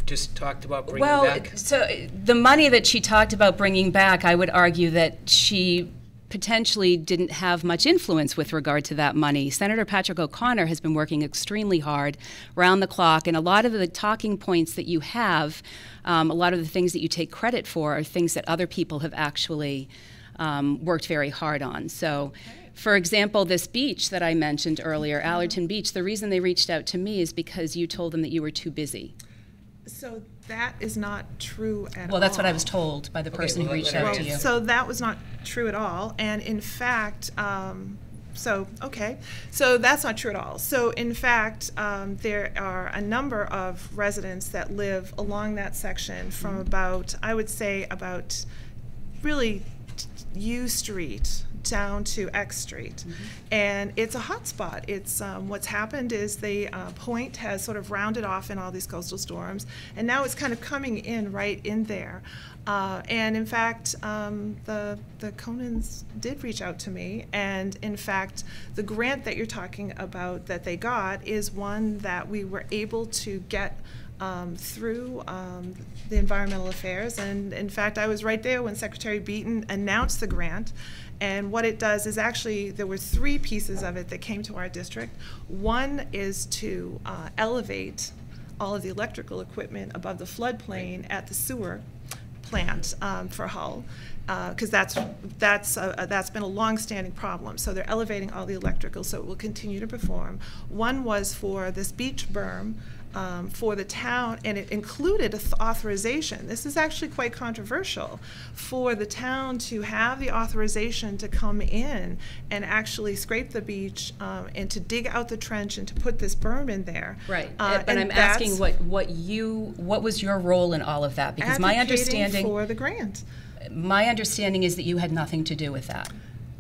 just talked about bringing well, back? so uh, the money that she talked about bringing back, I would argue that she potentially didn't have much influence with regard to that money. Senator Patrick O'Connor has been working extremely hard, round the clock, and a lot of the talking points that you have, um, a lot of the things that you take credit for, are things that other people have actually um, worked very hard on. So. For example, this beach that I mentioned earlier, Allerton Beach, the reason they reached out to me is because you told them that you were too busy. So that is not true at all. Well, that's what I was told by the Okay, person well, who reached let her out to you. So that was not true at all. And in fact, um, so, okay, so that's not true at all. So in fact, um, there are a number of residents that live along that section from about, I would say, about really U Street down to X Street. And it's a hot spot. It's, um, what's happened is the uh, point has sort of rounded off in all these coastal storms, and now it's kind of coming in right in there. Uh, and in fact, um, the, the Conans did reach out to me, and in fact, the grant that you're talking about that they got is one that we were able to get um, through um, the environmental affairs. And in fact, I was right there when Secretary Beaton announced the grant. And what it does is actually, there were three pieces of it that came to our district. One is to uh, elevate all of the electrical equipment above the floodplain at the sewer plant um, for Hull, because that's, that's, uh, that's been a long-standing problem. So they're elevating all the electrical, so it will continue to perform. One was for this beach berm um, for the town, and it included th- authorization. This is actually quite controversial for the town to have the authorization to come in and actually scrape the beach um, and to dig out the trench and to put this berm in there. Right, Uh, but and I'm asking what, what you, what was your role in all of that? Because my understanding, for the grant. my understanding is that you had nothing to do with that.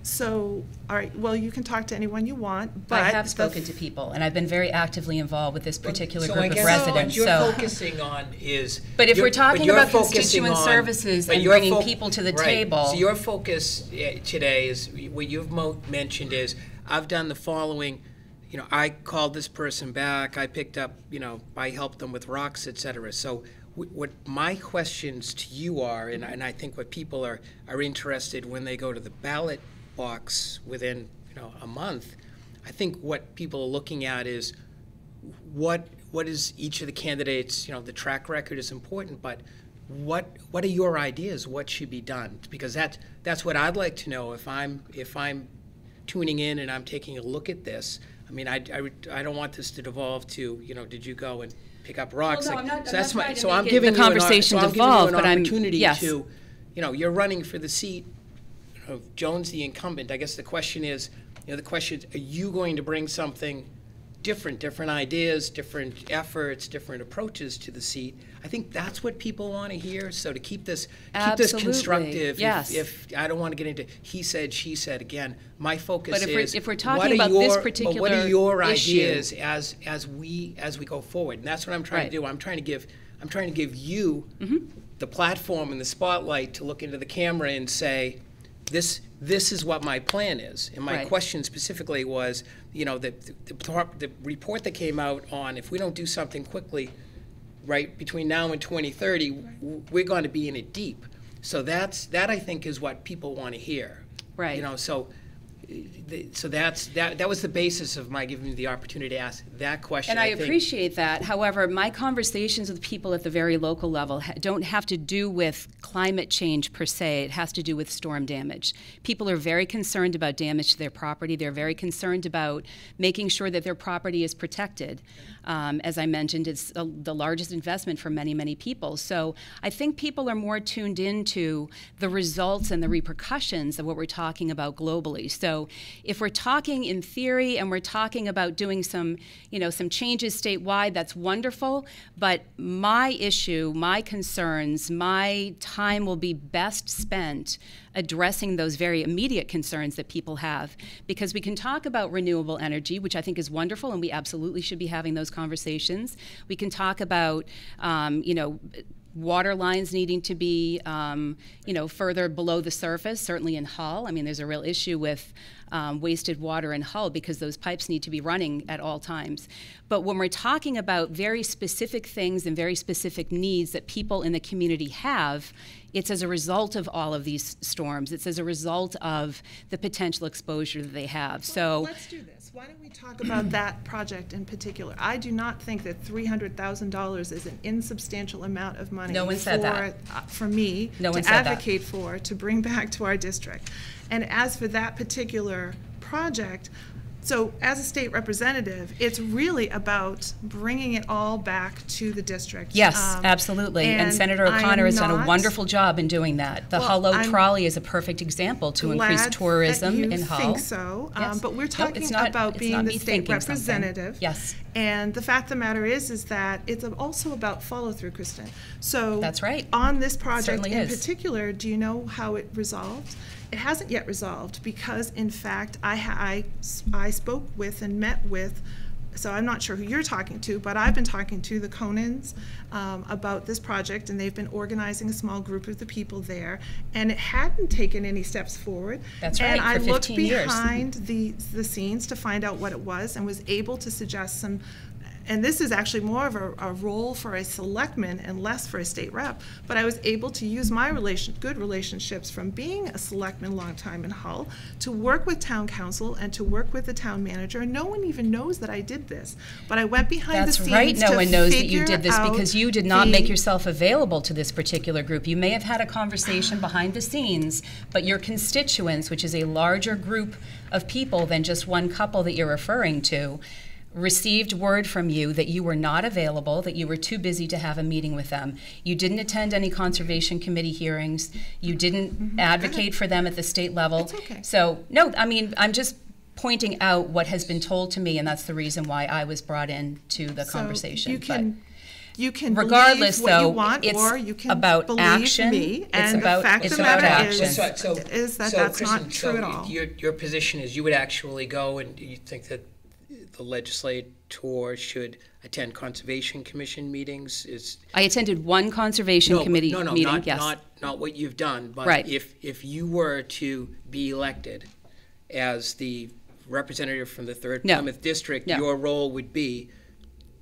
So, all right, well, you can talk to anyone you want, but. I have spoken f- to people, and I've been very actively involved with this particular So I group of guess residents, What so. you're focusing on is. But if you're- we're talking you're about focusing constituent on- services but and you're bringing fo- people to the right. table- So your focus eh, today is, what you've mo- mentioned is, I've done the following, you know, I called this person back, I picked up, you know, I helped them with rocks, et cetera. So wh- what my questions to you are, and, and I think what people are, are interested when they go to the ballot box within, you know, a month, I think what people are looking at is what what is each of the candidates you know the track record is important but what what are your ideas? What should be done? Because that's that's what I'd like to know if I'm if I'm tuning in and I'm taking a look at this. I mean I, I, I don't want this to devolve to you know did you go and pick up rocks? No, Like, I'm not- so I'm that's my so I'm giving the you an, conversation so I'm giving devolve, you an but I'm- opportunity yes. to you know you're running for the seat of Jones the incumbent, I guess the question is, you know, the question is, are you going to bring something different, different ideas, different efforts, different approaches to the seat? I think that's what people want to hear. So to keep this keep this constructive. if- yes. If, I don't want to get into he said, she said again. My focus But if we're- is if we're what talking are about this your- but what are your issue- ideas as as we as we go forward? And that's what I'm trying Right. to do. I'm trying to give I'm trying to give you Mm-hmm. the platform and the spotlight to look into the camera and say, this, this is what my plan is. And my Right. question specifically was, you know, the, the, the report that came out on if we don't do something quickly, right, between now and 2030, w- we're going to be in it deep. So that's, that I think is what people want to hear. Right. You know, so so that's, that, that was the basis of my giving you the opportunity to ask that question. And I think. appreciate that. However, my conversations with people at the very local level ha- don't have to do with climate change per se. It has to do with storm damage. People are very concerned about damage to their property. They're very concerned about making sure that their property is protected. Um, as I mentioned, it's uh, the largest investment for many, many people. So I think people are more tuned into the results and the repercussions of what we're talking about globally. So if we're talking in theory and we're talking about doing some, you know, some changes statewide, that's wonderful. But my issue, my concerns, my time will be best spent addressing those very immediate concerns that people have. Because we can talk about renewable energy, which I think is wonderful, and we absolutely should be having those conversations. We can talk about, um, you know, water lines needing to be, um, you know, further below the surface, certainly in Hull. I mean, there's a real issue with um, wasted water in Hull because those pipes need to be running at all times. But when we're talking about very specific things and very specific needs that people in the community have, it's as a result of all of these storms. It's as a result of the potential exposure that they have. So Let's do this. Why don't we talk about that project in particular? I do not think that three hundred thousand dollars is an insubstantial amount of money. No one said that. for, uh, For me. No one To said that. advocate for, to bring back to our district. And as for that particular project, so as a state representative, it's really about bringing it all back to the district. Yes, Um, absolutely. And, Senator O'Connor has done a wonderful job in doing that. The Well, Hullo I'm Trolley is a perfect example to increase tourism in Hull. think so, um, Yes. but we're talking it's not- about being the state thinking something. representative. Yes. And the fact of the matter is, is that it's also about follow-through, Kristen. So. That's right. On this project in is. particular, do you know how it resolved? It hasn't yet resolved because in fact, I, ha- I, I spoke with and met with, so I'm not sure who you're talking to, but I've been talking to the Conans um, about this project and they've been organizing a small group of the people there. And it hadn't taken any steps forward. That's right. And I looked 15 years. behind the, the scenes to find out what it was and was able to suggest some, and this is actually more of a, a role for a selectman and less for a state rep, but I was able to use my relation, good relationships from being a selectman long time in Hull to work with town council and to work with the town manager. And no one even knows that I did this, but I went behind the scenes. That's right. No one knows that you did this because you did not make yourself available to this particular group. You may have had a conversation behind the scenes, but your constituents, which is a larger group of people than just one couple that you're referring to, received word from you that you were not available, that you were too busy to have a meeting with them. You didn't attend any conservation committee hearings. You didn't mm-hmm. advocate for them at the state level. It's okay. So, no, I mean, I'm just pointing out what has been told to me, and that's the reason why I was brought in to the So conversation. You But- can, you can Regardless, believe what you though, want, it's or you can about believe action. me. It's And the about- fact it's of the matter action. is, So- so- is that so, that's Kristen, not so true at all. Your, your position is you would actually go and you think that the legislator should attend conservation commission meetings? Is I attended one conservation no, committee no, no, meeting. not, yes. not not what you've done, but Right. if if you were to be elected as the representative from the third No. Plymouth district, No. your role would be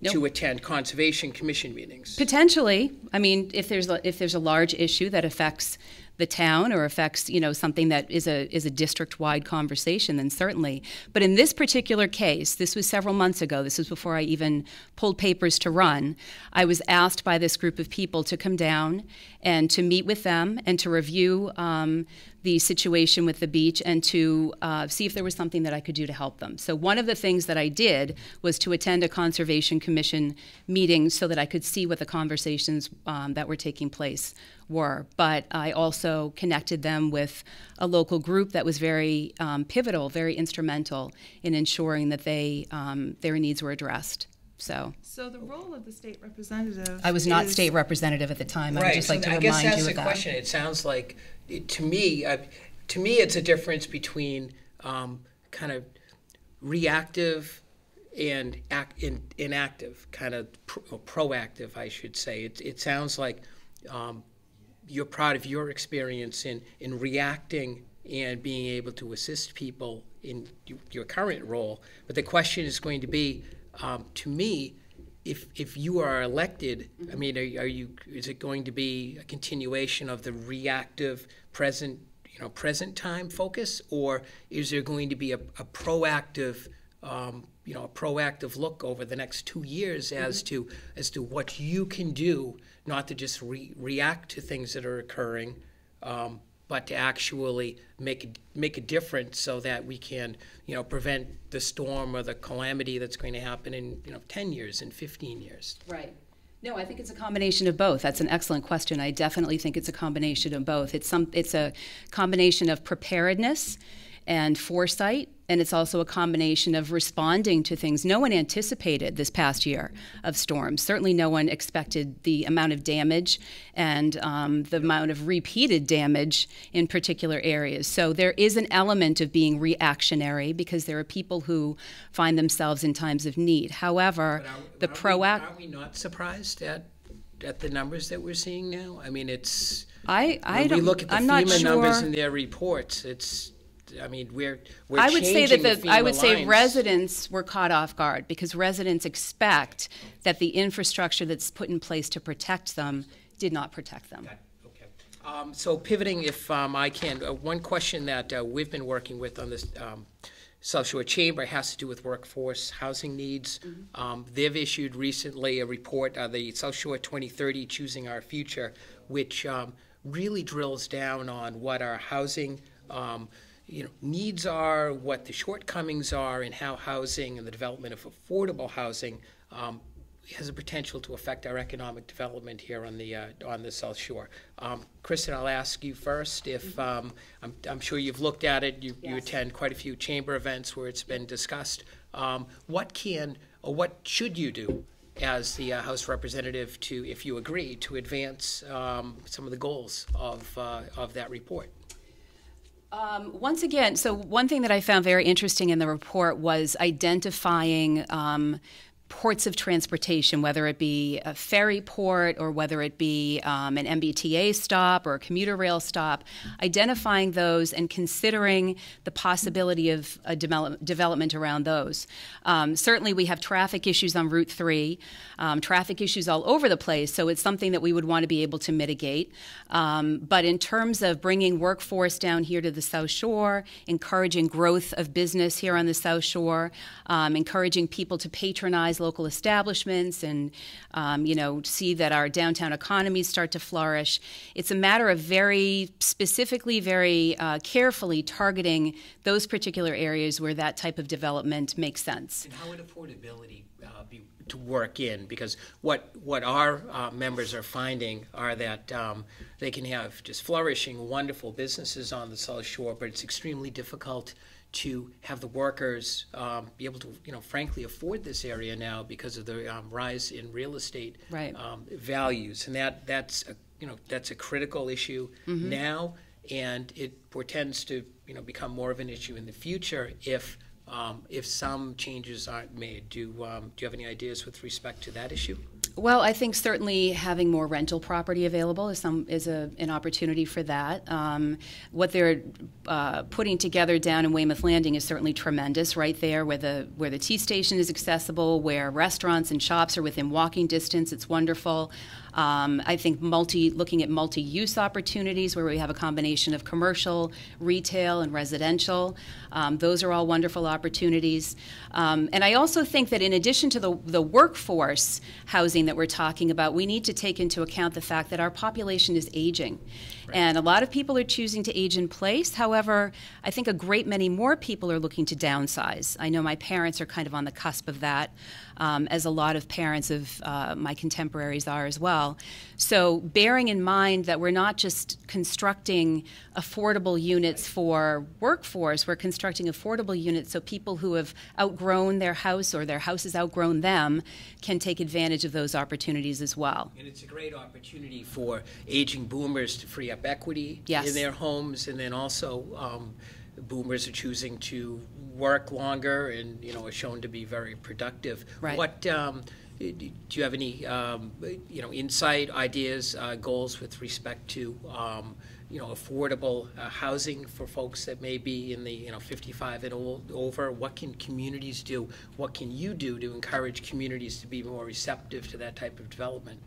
to attend conservation commission meetings. Potentially, I mean, if there's a, if there's a large issue that affects the town or affects you know something that is a is a district wide conversation, then certainly. But in this particular case, this was several months ago. This was before I even pulled papers to run. I was asked by this group of people to come down and to meet with them and to review um, the situation with the beach and to uh, see if there was something that I could do to help them. So, one of the things that I did was to attend a Conservation Commission meeting so that I could see what the conversations um, that were taking place were. But I also connected them with a local group that was very um, pivotal, very instrumental in ensuring that they, um, their needs were addressed. So, So the role of the state representative. I was not is- state representative at the time. I would Right, just so like to I remind guess that's you the of that. question. It sounds like, it- to me, uh, to me, it's a difference between um, kind of reactive and act, in, inactive, kind of pro, proactive, I should say. It, it sounds like um, you're proud of your experience in, in reacting and being able to assist people in your current role. But the question is going to be, um, to me, if, if you are elected, I mean, are, are you, is it going to be a continuation of the reactive present, you know, present time focus, or is there going to be a, a proactive, um, you know, a proactive look over the next two years as to as to what you can do, not to just re- react to things that are occurring, um, but to actually make a, make a difference so that we can, you know, prevent the storm or the calamity that's going to happen in, you know, 10 years and 15 years. Right. No, I think it's a combination of both. That's an excellent question. I definitely think it's a combination of both. It's some it's a combination of preparedness and foresight and it's also a combination of responding to things no one anticipated this past year of storms. Certainly, no one expected the amount of damage and um, the amount of repeated damage in particular areas. So, there is an element of being reactionary because there are people who find themselves in times of need. However, Are- the proact. Are we not surprised at, at the numbers that we're seeing now? I mean, it's, I, I when don't. we look at the I'm not FEMA numbers in their reports, it's, I mean, we're, we're I would say that changing the, I would say residents were caught off guard because residents expect that the infrastructure that's put in place to protect them did not protect them. Okay. Um, So pivoting, if um, I can, uh, one question that uh, we've been working with on this um, South Shore Chamber has to do with workforce housing needs. Um, They've issued recently a report, uh, the South Shore 2030 Choosing Our Future, which um, really drills down on what our housing um, you know, needs are, what the shortcomings are, and how housing and the development of affordable housing um, has a potential to affect our economic development here on the uh, on the South Shore. Um, Kristen, I'll ask you first. If um, I'm, I'm sure you've looked at it, you, you attend quite a few chamber events where it's been discussed. Um, what can or what should you do as the uh, House representative to, if you agree, to advance um, some of the goals of uh, of that report? Um, once again, so one thing that I found very interesting in the report was identifying um, ports of transportation, whether it be a ferry port or whether it be um, an MBTA stop or a commuter rail stop, identifying those and considering the possibility of a develop- development around those. Um, certainly, we have traffic issues on Route 3, um, traffic issues all over the place, so it's something that we would want to be able to mitigate. Um, but in terms of bringing workforce down here to the South Shore, encouraging growth of business here on the South Shore, um, encouraging people to patronize local establishments and, um, you know, see that our downtown economies start to flourish. It's a matter of very specifically, very uh, carefully targeting those particular areas where that type of development makes sense. And how would affordability uh, be to work in? Because what what our uh, members are finding are that um, they can have just flourishing, wonderful businesses on the South Shore, but it's extremely difficult to have the workers um, be able to, you know, frankly, afford this area now because of the um, rise in real estate Right. um, values, and that that's a, you know that's a critical issue now, and it portends to you know become more of an issue in the future if um, if some changes aren't made. Do um, do you have any ideas with respect to that issue? Well, I think certainly having more rental property available is some is a, an opportunity for that. Um, what they're uh, putting together down in Weymouth Landing is certainly tremendous. Right there, where the where the T station is accessible, where restaurants and shops are within walking distance, it's wonderful. Um, I think multi looking at multi-use opportunities where we have a combination of commercial, retail, and residential. Um, those are all wonderful opportunities. Um, and I also think that in addition to the, the workforce housing that we're talking about, we need to take into account the fact that our population is aging. And a lot of people are choosing to age in place. However, I think a great many more people are looking to downsize. I know my parents are kind of on the cusp of that, um, as a lot of parents of uh, my contemporaries are as well. So, bearing in mind that we're not just constructing affordable units for workforce, we're constructing affordable units so people who have outgrown their house or their house has outgrown them can take advantage of those opportunities as well. And it's a great opportunity for aging boomers to free up equity Yes. in their homes, and then also um, boomers are choosing to work longer and you know are shown to be very productive. Right. What um, do you have any um, you know insight, ideas, uh, goals with respect to um, you know affordable uh, housing for folks that may be in the you know 55 and old, over? What can communities do? What can you do to encourage communities to be more receptive to that type of development?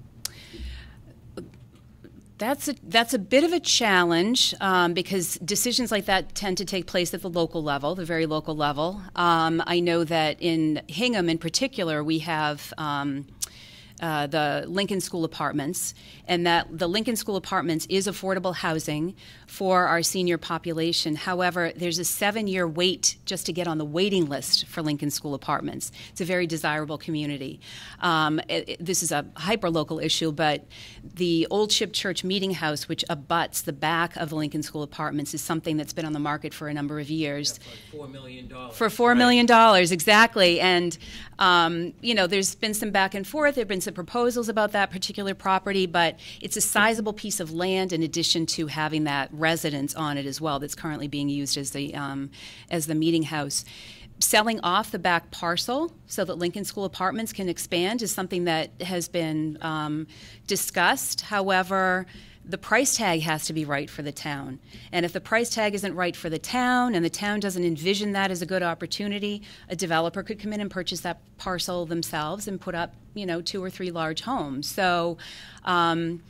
That's a, that's a bit of a challenge um, because decisions like that tend to take place at the local level, the very local level. Um, I know that in Hingham, in particular, we have um, uh, the Lincoln School Apartments, and that the Lincoln School Apartments is affordable housing for our senior population. However, there's a seven year wait just to get on the waiting list for Lincoln School Apartments. It's a very desirable community. Um, it, it, this is a hyper local issue, but the Old Ship Church Meeting House, which abuts the back of the Lincoln School Apartments, is something that's been on the market for a number of years. Yeah, for $4 million. For $4 right. million, exactly. And, um, you know, there's been some back and forth. There have been some proposals about that particular property, but it's a sizable piece of land in addition to having that residence on it as well that's currently being used as the, um, as the meeting house selling off the back parcel so that Lincoln School Apartments can expand is something that has been um, discussed. However, the price tag has to be right for the town. And if the price tag isn't right for the town and the town doesn't envision that as a good opportunity, a developer could come in and purchase that parcel themselves and put up, you know, two or three large homes. So, um,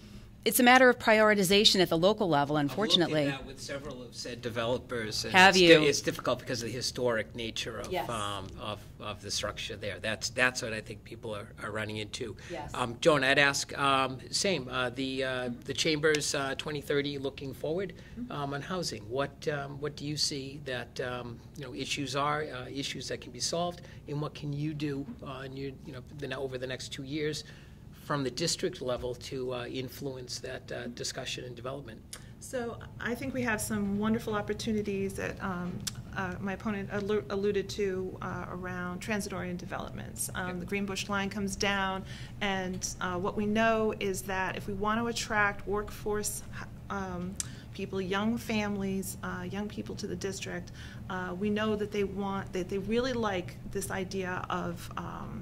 it's a matter of prioritization at the local level, unfortunately. I've looked at that with several of said developers. And Have it's you? Di- it's difficult because of the historic nature of, Yes. um, of, of the structure there. That's, that's what I think people are, are running into. Yes. Um, Joan, I'd ask, um, same, uh, the, uh, the Chamber's uh, 2030 looking forward Mm-hmm. um, on housing. What, um, what do you see that, um, you know, issues are, uh, issues that can be solved? And what can you do uh, in your, you know, the, over the next two years from the district level to uh, influence that uh, discussion and development? So I think we have some wonderful opportunities that um, uh, my opponent allu- alluded to uh, around transit-oriented developments. Um, The Greenbush line comes down, and uh, what we know is that if we want to attract workforce um, people, young families, uh, young people to the district, uh, we know that they want, that they really like this idea of um,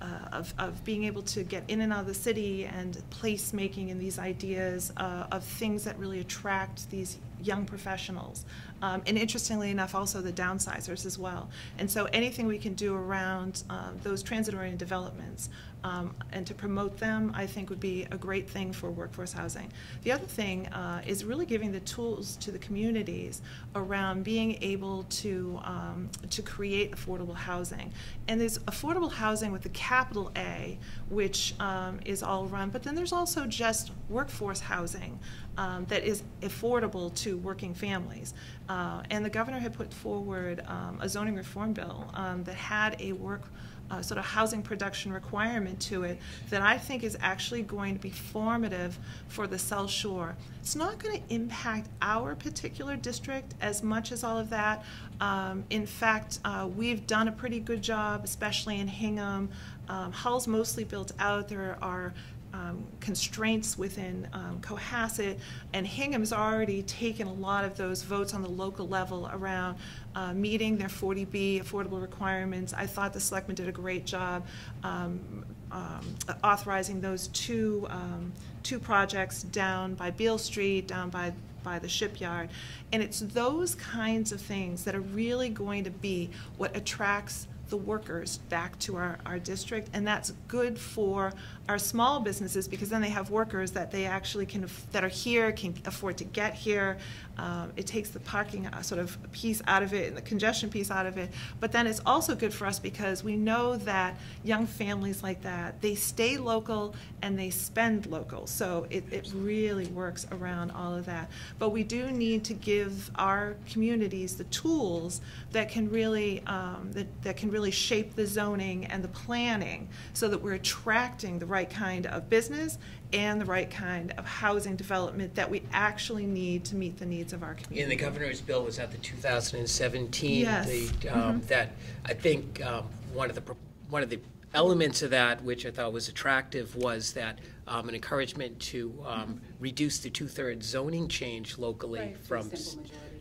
uh, of, of being able to get in and out of the city and placemaking and these ideas uh, of things that really attract these young professionals. Um, and interestingly enough, also the downsizers as well. And so anything we can do around uh, those transit-oriented developments um, and to promote them, I think would be a great thing for workforce housing. The other thing uh, is really giving the tools to the communities around being able to, um, to create affordable housing. And there's affordable housing with the capital A, which um, is all run, but then there's also just workforce housing um, that is affordable to working families. Uh, and the governor had put forward um, a zoning reform bill um, that had a work uh, sort of housing production requirement to it that I think is actually going to be formative for the South Shore. It's not going to impact our particular district as much as all of that. Um, in fact, uh, we've done a pretty good job, especially in Hingham. Um, Hull's mostly built out. There are um, constraints within um, Cohasset, and Hingham's already taken a lot of those votes on the local level around uh, meeting their 40B affordable requirements. I thought the selectmen did a great job um, um, authorizing those two um, two projects down by Beale Street, down by by the shipyard, and it's those kinds of things that are really going to be what attracts the workers back to our, our district, and that's good for our small businesses because then they have workers that they actually can that are here can afford to get here. Um, it takes the parking uh, sort of piece out of it and the congestion piece out of it. But then it's also good for us because we know that young families like that they stay local and they spend local. So it, it really works around all of that. But we do need to give our communities the tools that can really um, that, that can really shape the zoning and the planning so that we're attracting the right kind of business and the right kind of housing development that we actually need to meet the needs of our community. And the governor's bill was at the 2017. Yes. the, um, That, I think, um, one of the, one of the elements of that, which I thought was attractive, was that um, an encouragement to um, reduce the two-thirds zoning change locally Right, to a from.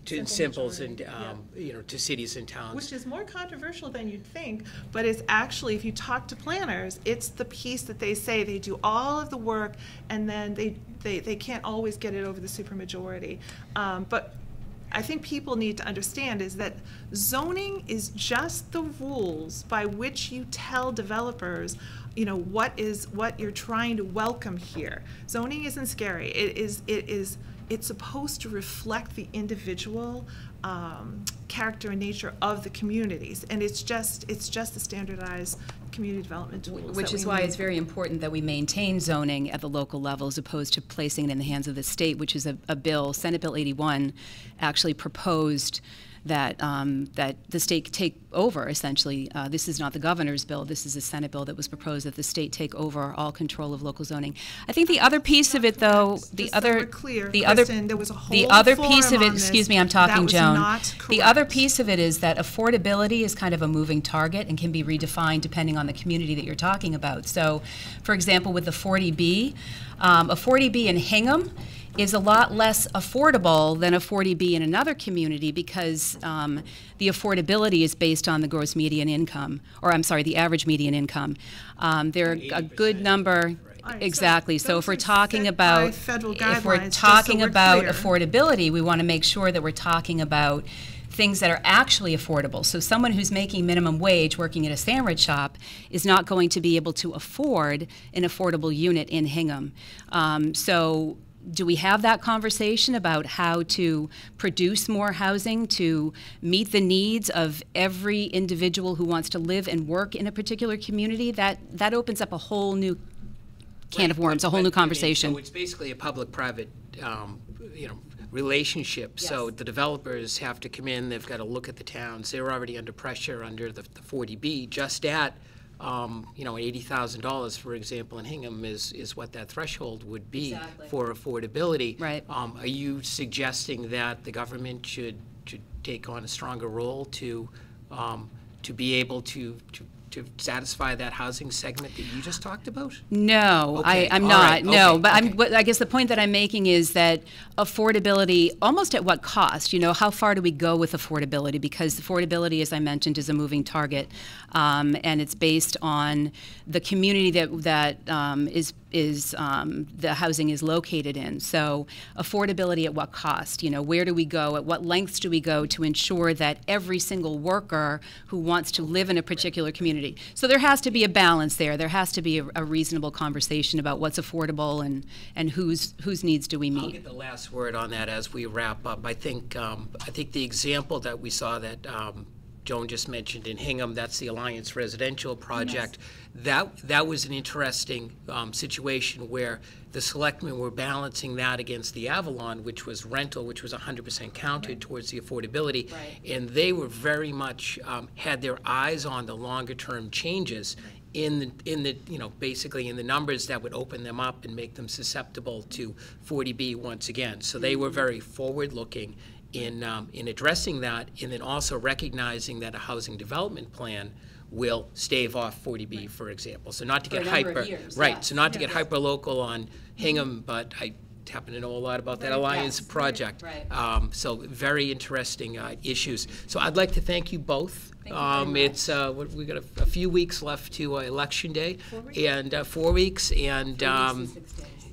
Simple s- majority. To Simple simples and, majority, yeah. um, you know, to cities and towns. Which is more controversial than you'd think, but it's actually, if you talk to planners, it's the piece that they say they do all of the work and then they, they, they can't always get it over the supermajority. Um, but I think people need to understand is that zoning is just the rules by which you tell developers, you know, what is, what you're trying to welcome here. Zoning isn't scary. It is, it is, it's supposed to reflect the individual um, character and nature of the communities. And it's just, it's just the standardized community development tools. Which is why need. it's very important that we maintain zoning at the local level as opposed to placing it in the hands of the state, which is a, a bill, Senate Bill 81 actually proposed that, um, that the state take over, essentially. Uh, This is not the governor's bill, this is a Senate bill that was proposed that the state take over all control of local zoning. I think the other piece of it, though, the Just other. we're clear, the other- there was a The other piece of it, excuse me, I'm talking, Joan. The other piece of it is that affordability is kind of a moving target and can be redefined depending on the community that you're talking about. So, for example, with the 40B, um, a 40B in Hingham is a lot less affordable than a 40B in another community because um, the affordability is based on the gross median income, or I'm sorry, the average median income. Um, There are a good number, Right, exactly. So if we're talking about, federal if we're guidelines, just so talking we're about clear. affordability, we want to make sure that we're talking about things that are actually affordable. So someone who's making minimum wage working at a sandwich shop is not going to be able to afford an affordable unit in Hingham. Um, so do we have that conversation about how to produce more housing to meet the needs of every individual who wants to live and work in a particular community? That that opens up a whole new can of worms, a whole But, new I mean, conversation. So it's basically a public-private, um, you know, relationship. So the developers have to come in, they've got to look at the towns. They're already under pressure under the the 40B, just at, um, you know, $80,000, for example, in Hingham is, is what that threshold would be Exactly. for affordability. Right. Um, Are you suggesting that the government should, should take on a stronger role to, um, to be able to, to to satisfy that housing segment that you just talked about? No, Okay, I, I'm all not, right, no, okay, but I'm, what, I guess the point that I'm making is that affordability, almost at what cost? You know, how far do we go with affordability? Because affordability, as I mentioned, is a moving target, um, and it's based on the community that, that um, is, is, um, the housing is located in. So affordability at what cost? You know, where do we go? At what lengths do we go to ensure that every single worker who wants to live in a particular community? So there has to be a balance there. There has to be a, a reasonable conversation about what's affordable and, and whose, whose needs do we meet. I'll get the last word on that as we wrap up. I think, um, I think the example that we saw that um, Joan just mentioned in Hingham, that's the Alliance Residential Project. That, that was an interesting um, situation where the selectmen were balancing that against the Avalon, which was rental, which was 100% counted towards the affordability. Right. And they were very much, um, had their eyes on the longer-term changes in the, in the, you know, basically in the numbers that would open them up and make them susceptible to 40B once again. So they were very forward-looking in, um, in addressing that, and then also recognizing that a housing development plan will stave off 40B, for example. So not to For get hyper, years, right, so not to get hyper-local on Hingham, but I happen to know a lot about that Right, Alliance yes, project. right. Um, So very interesting uh, issues. So I'd like to thank you both. Thank Um, much. It's, uh, we- we've got a a few weeks left to uh, Election Day. And, uh, four weeks, and.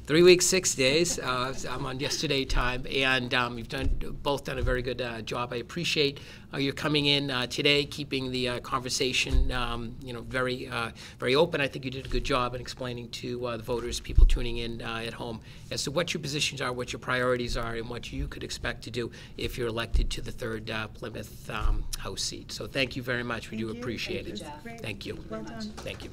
Three weeks, six days. Uh, I'm on yesterday time, and um, you've done both done a very good uh, job. I appreciate uh, your coming in uh, today, keeping the uh, conversation, um, you know, very, uh, very open. I think you did a good job in explaining to uh, the voters, people tuning in uh, at home, as to what your positions are, what your priorities are, and what you could expect to do if you're elected to the third uh, Plymouth um, House seat. So thank you very much. We do you. appreciate Thank it. you. Thank you. Well. Thank you.